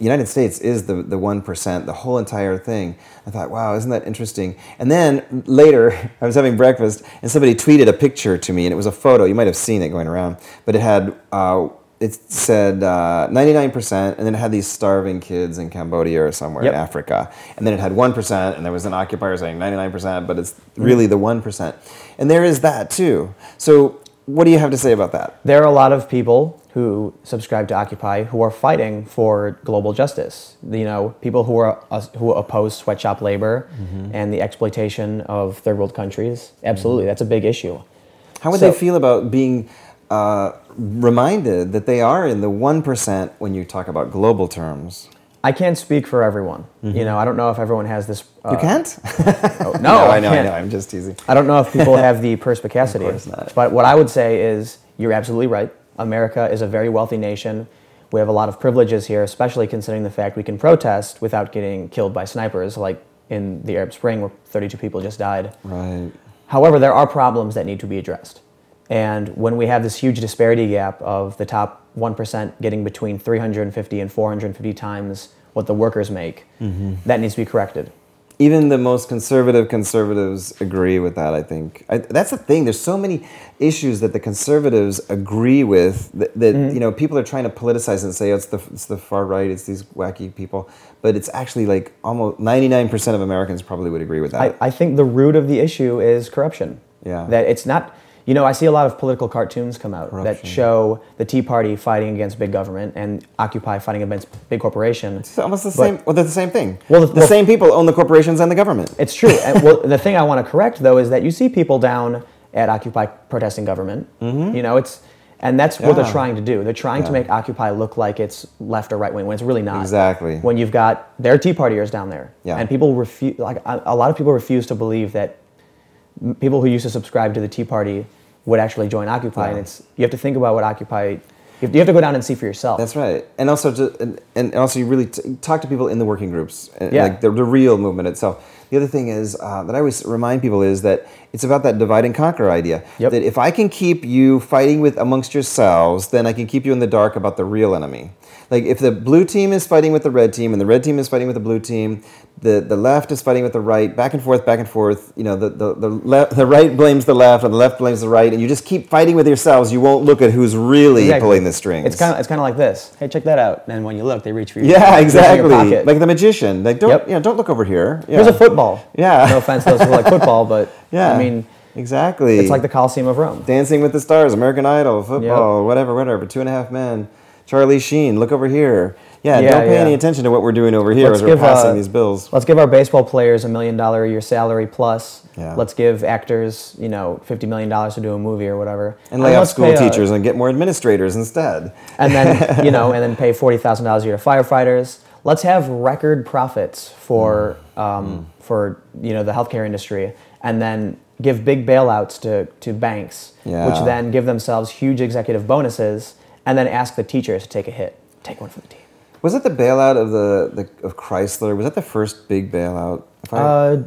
United States is the, the 1%, the whole entire thing. I thought, wow, isn't that interesting? And then later, I was having breakfast and somebody tweeted a picture to me, and it was a photo. You might have seen it going around, but it had, uh, it said uh, 99%, and then it had these starving kids in Cambodia or somewhere Yep. in Africa. And then it had 1%, and there was an occupier saying 99%, but it's really the 1%. And there is that too. So, what do you have to say about that? There are a lot of people who subscribe to Occupy who are fighting for global justice. You know, people who are uh, who oppose sweatshop labor Mm-hmm. and the exploitation of third world countries. Absolutely, that's a big issue. How would So- they feel about being uh, reminded that they are in the 1% when you talk about global terms? I can't speak for everyone. You know, I don't know if everyone has this. Uh, Mm-hmm. You can't? oh, no, no, I I know, I can't. know. I'm just teasing. I don't know if people have the perspicacity. Of course not. But what I would say is you're absolutely right. America is a very wealthy nation. We have a lot of privileges here, especially considering the fact we can protest without getting killed by snipers, like in the Arab Spring, where 32 people just died. Right. However, there are problems that need to be addressed. And when we have this huge disparity gap of the top 1% getting between 350 and 450 times what the workers make, Mm-hmm. that needs to be corrected. Even the most conservative conservatives agree with that, I think. I, that's the thing. There's so many issues that the conservatives agree with that, that Mm-hmm. you know, people are trying to politicize and say, oh, it's, the, it's the far right, it's these wacky people. But it's actually like almost 99% of Americans probably would agree with that. I, I think the root of the issue is corruption. Yeah. That it's not, you know, I see a lot of political cartoons come out that show the Tea Party fighting against big government and Occupy fighting against big corporation. It's almost the But- same. Well, they're the same thing. Well, the, the- well- same people own the corporations and the government. It's true. and, well, the thing I want to correct though is that you see people down at Occupy protesting government. You know, it's and that's what Mm-hmm. They're trying to do. They're trying to make Occupy look like it's left or right wing when it's really not. Exactly. When you've got their Tea Partiers down there, Yeah. and people refuse. Like a, a lot of people refuse to believe that people who used to subscribe to the Tea Party would actually join Occupy. And it's you have to think about what Occupy. You have, you have to go down and see for yourself. That's right. And also, to, and, and also, you really t- talk to people in the working groups, and, Yeah. like the, the real movement itself. The other thing is uh, that I always remind people is that it's about that divide and conquer idea. Yep. That if I can keep you fighting with amongst yourselves, then I can keep you in the dark about the real enemy. Like if the blue team is fighting with the red team and the red team is fighting with the blue team, the, the left is fighting with the right, back and forth, back and forth. You know, the the the, le- the right blames the left and the left blames the right, and you just keep fighting with yourselves. You won't look at who's really Exactly. pulling the strings. It's kind of it's kind of like this. Hey, check that out. And when you look, they reach for your Yeah, exactly. Like the magician. Like don't Yep. you know, don't look over here. Yeah. Here's a football. Yeah. No offense to those who like football, but Yeah. I mean, exactly. it's like the Coliseum of Rome. Dancing with the Stars, American Idol, football, whatever, whatever. Two and a half men. Charlie Sheen, look over here. Yeah, Yeah, don't pay yeah. any attention to what we're doing over here Let's as we're give, passing uh, these bills. Let's give our baseball players a million dollar a year salary plus. Yeah. Let's give actors, you know, fifty million dollars to do a movie or whatever. And lay off school a- teachers and get more administrators instead. and then you know, and then pay forty thousand dollars a year to firefighters. Let's have record profits for Mm. um, for you know the healthcare industry, and then give big bailouts to to banks, Yeah. which then give themselves huge executive bonuses, and then ask the teachers to take a hit, take one for the team. Was it the bailout of the, the of Chrysler? Was that the first big bailout? If Uh,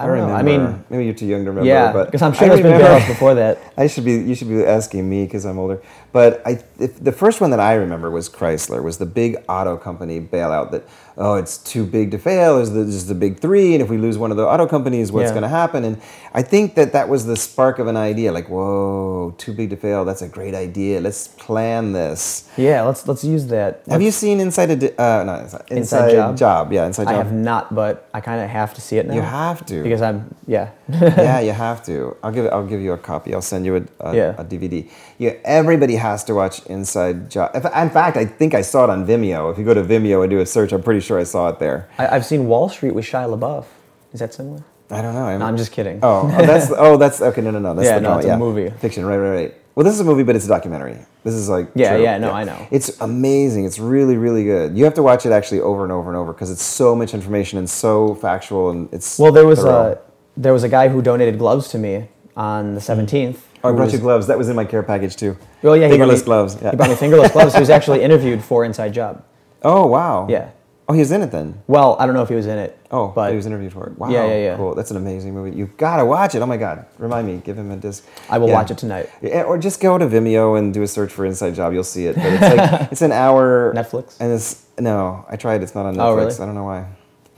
I don't know. I mean, maybe you're too young to remember. yeah, because I'm sure I there's been bailouts before that. I should be. You should be asking me because I'm older. But I, the first one that I remember was Chrysler. Was the big auto company bailout that oh it's too big to fail. Is the is the big three, and if we lose one of the auto companies, what's Yeah. going to happen? And I think that that was the spark of an idea. Like whoa, too big to fail. That's a great idea. Let's plan this. Yeah, let's let's use that. Have you seen Inside a uh, no, inside, Inside Job? Yeah, Inside Job. I have not, but I kind of have to see it now. You have to. because I'm yeah. yeah, you have to. I'll give I'll give you a copy. I'll send you a, a, Yeah. a DVD. Yeah, everybody has to watch Inside Job. In in fact, I think I saw it on Vimeo. If you go to Vimeo and do a search, I'm pretty sure I saw it there. I, I've seen Wall Street with Shia LaBeouf. Is that similar? I don't know. No, I'm just kidding. Oh, oh, that's oh, that's okay. No, no, no. That's Yeah, the no, it's a movie. Fiction. Right, right, right. Well, this is a movie, but it's a documentary. This is like Yeah, true. yeah, no, I know. It's amazing. It's really, really good. You have to watch it actually over and over and over because it's so much information and so factual and it's Well, there was thorough. a there was a guy who donated gloves to me on the hmm. 17th. Oh, I brought was- you gloves. That was in my care package too. Oh yeah, he fingerless me- gloves. Yeah. He brought me fingerless gloves. He was actually interviewed for Inside Job. Oh wow. Yeah. Oh, he was in it then. Well, I don't know if he was in it. Oh, but he was interviewed for it. Wow. Yeah, yeah, yeah. Cool. That's an amazing movie. You've got to watch it. Oh my God. Remind me. Give him a disc. I will Yeah. watch it tonight. Yeah, or just go to Vimeo and do a search for Inside Job. You'll see it. But it's like it's an hour. Netflix? And it's no. I tried. It's not on Netflix. Oh, really? I don't know why.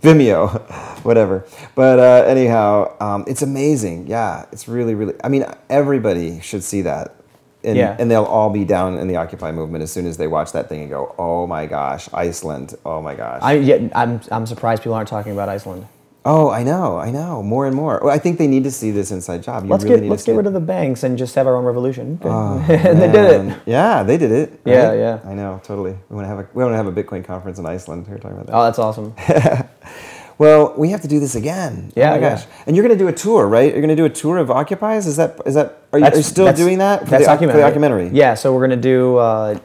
Vimeo, whatever. But uh, anyhow, um, it's amazing. Yeah, it's really, really. I mean, everybody should see that. And, Yeah. and they'll all be down in the Occupy movement as soon as they watch that thing and go, "Oh my gosh, Iceland! Oh my gosh!" I yeah, I'm I'm surprised people aren't talking about Iceland. oh, I know, I know, more and more. Well, I think they need to see this inside job. You Let's really get let's get rid of the banks and just have our own revolution. Oh, and they did it. Yeah, they did it. Yeah, right? yeah. I know, totally. We want to have a we want to have a Bitcoin conference in Iceland. We were talking about that. Oh, that's awesome. Well, we have to do this again. Yeah, oh my yeah. gosh. And you're going to do a tour, right? You're going to do a tour of Occupies. Is that is that are you, are you still doing that for that's the, documentary. the documentary? Yeah, so we're gonna do uh,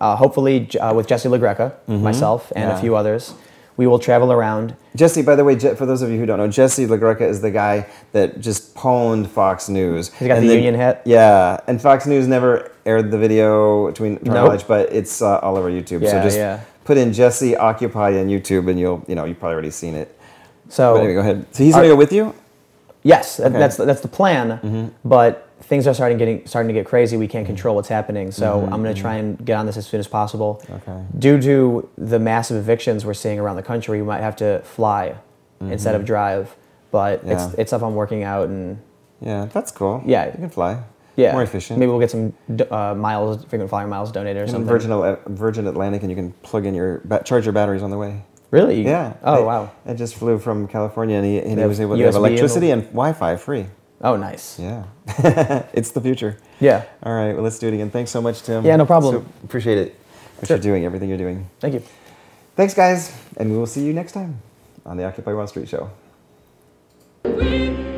uh, hopefully uh, with Jesse LaGreca, myself, and Mm-hmm. Yeah. a few others. We will travel around. Jesse, by the way, for those of you who don't know, Jesse LaGreca is the guy that just pwned Fox News. He's got And the then- union hat. Yeah, and Fox News never aired the video between to Nope. knowledge, but it's uh, all over YouTube. so Yeah, just yeah. Put in Jesse Occupy on YouTube, and you'll you know you've probably already seen it. So anyway, go ahead. So he's Are- going to go with you. yes, Okay. that's that's the plan. Mm-hmm. But things are starting getting starting to get crazy. We can't control what's happening. So I'm gonna try and get on this as soon as possible. Mm-hmm. Okay. Due to the massive evictions we're seeing around the country, we might have to fly instead of drive. But Mm-hmm. Yeah. it's it's stuff I'm working out and Yeah, that's cool. Yeah. you can fly. Yeah, more efficient. Maybe we'll get some uh, miles, frequent flyer miles donated or And something. Virgin, Virgin Atlantic, and you can plug in your ba- charge your batteries on the way. Really? Yeah. Oh I- wow. I just flew from California, and he, and he was able to have USB and electricity the- and Wi-Fi free. Oh nice. Yeah, it's the future. Yeah. All right, well, let's do it again. Thanks so much, Tim. Yeah, no problem. So, appreciate it. What Sure. you're doing, everything you're doing. Thank you. Thanks, guys, and we will see you next time on the Occupy Wall Street Show. We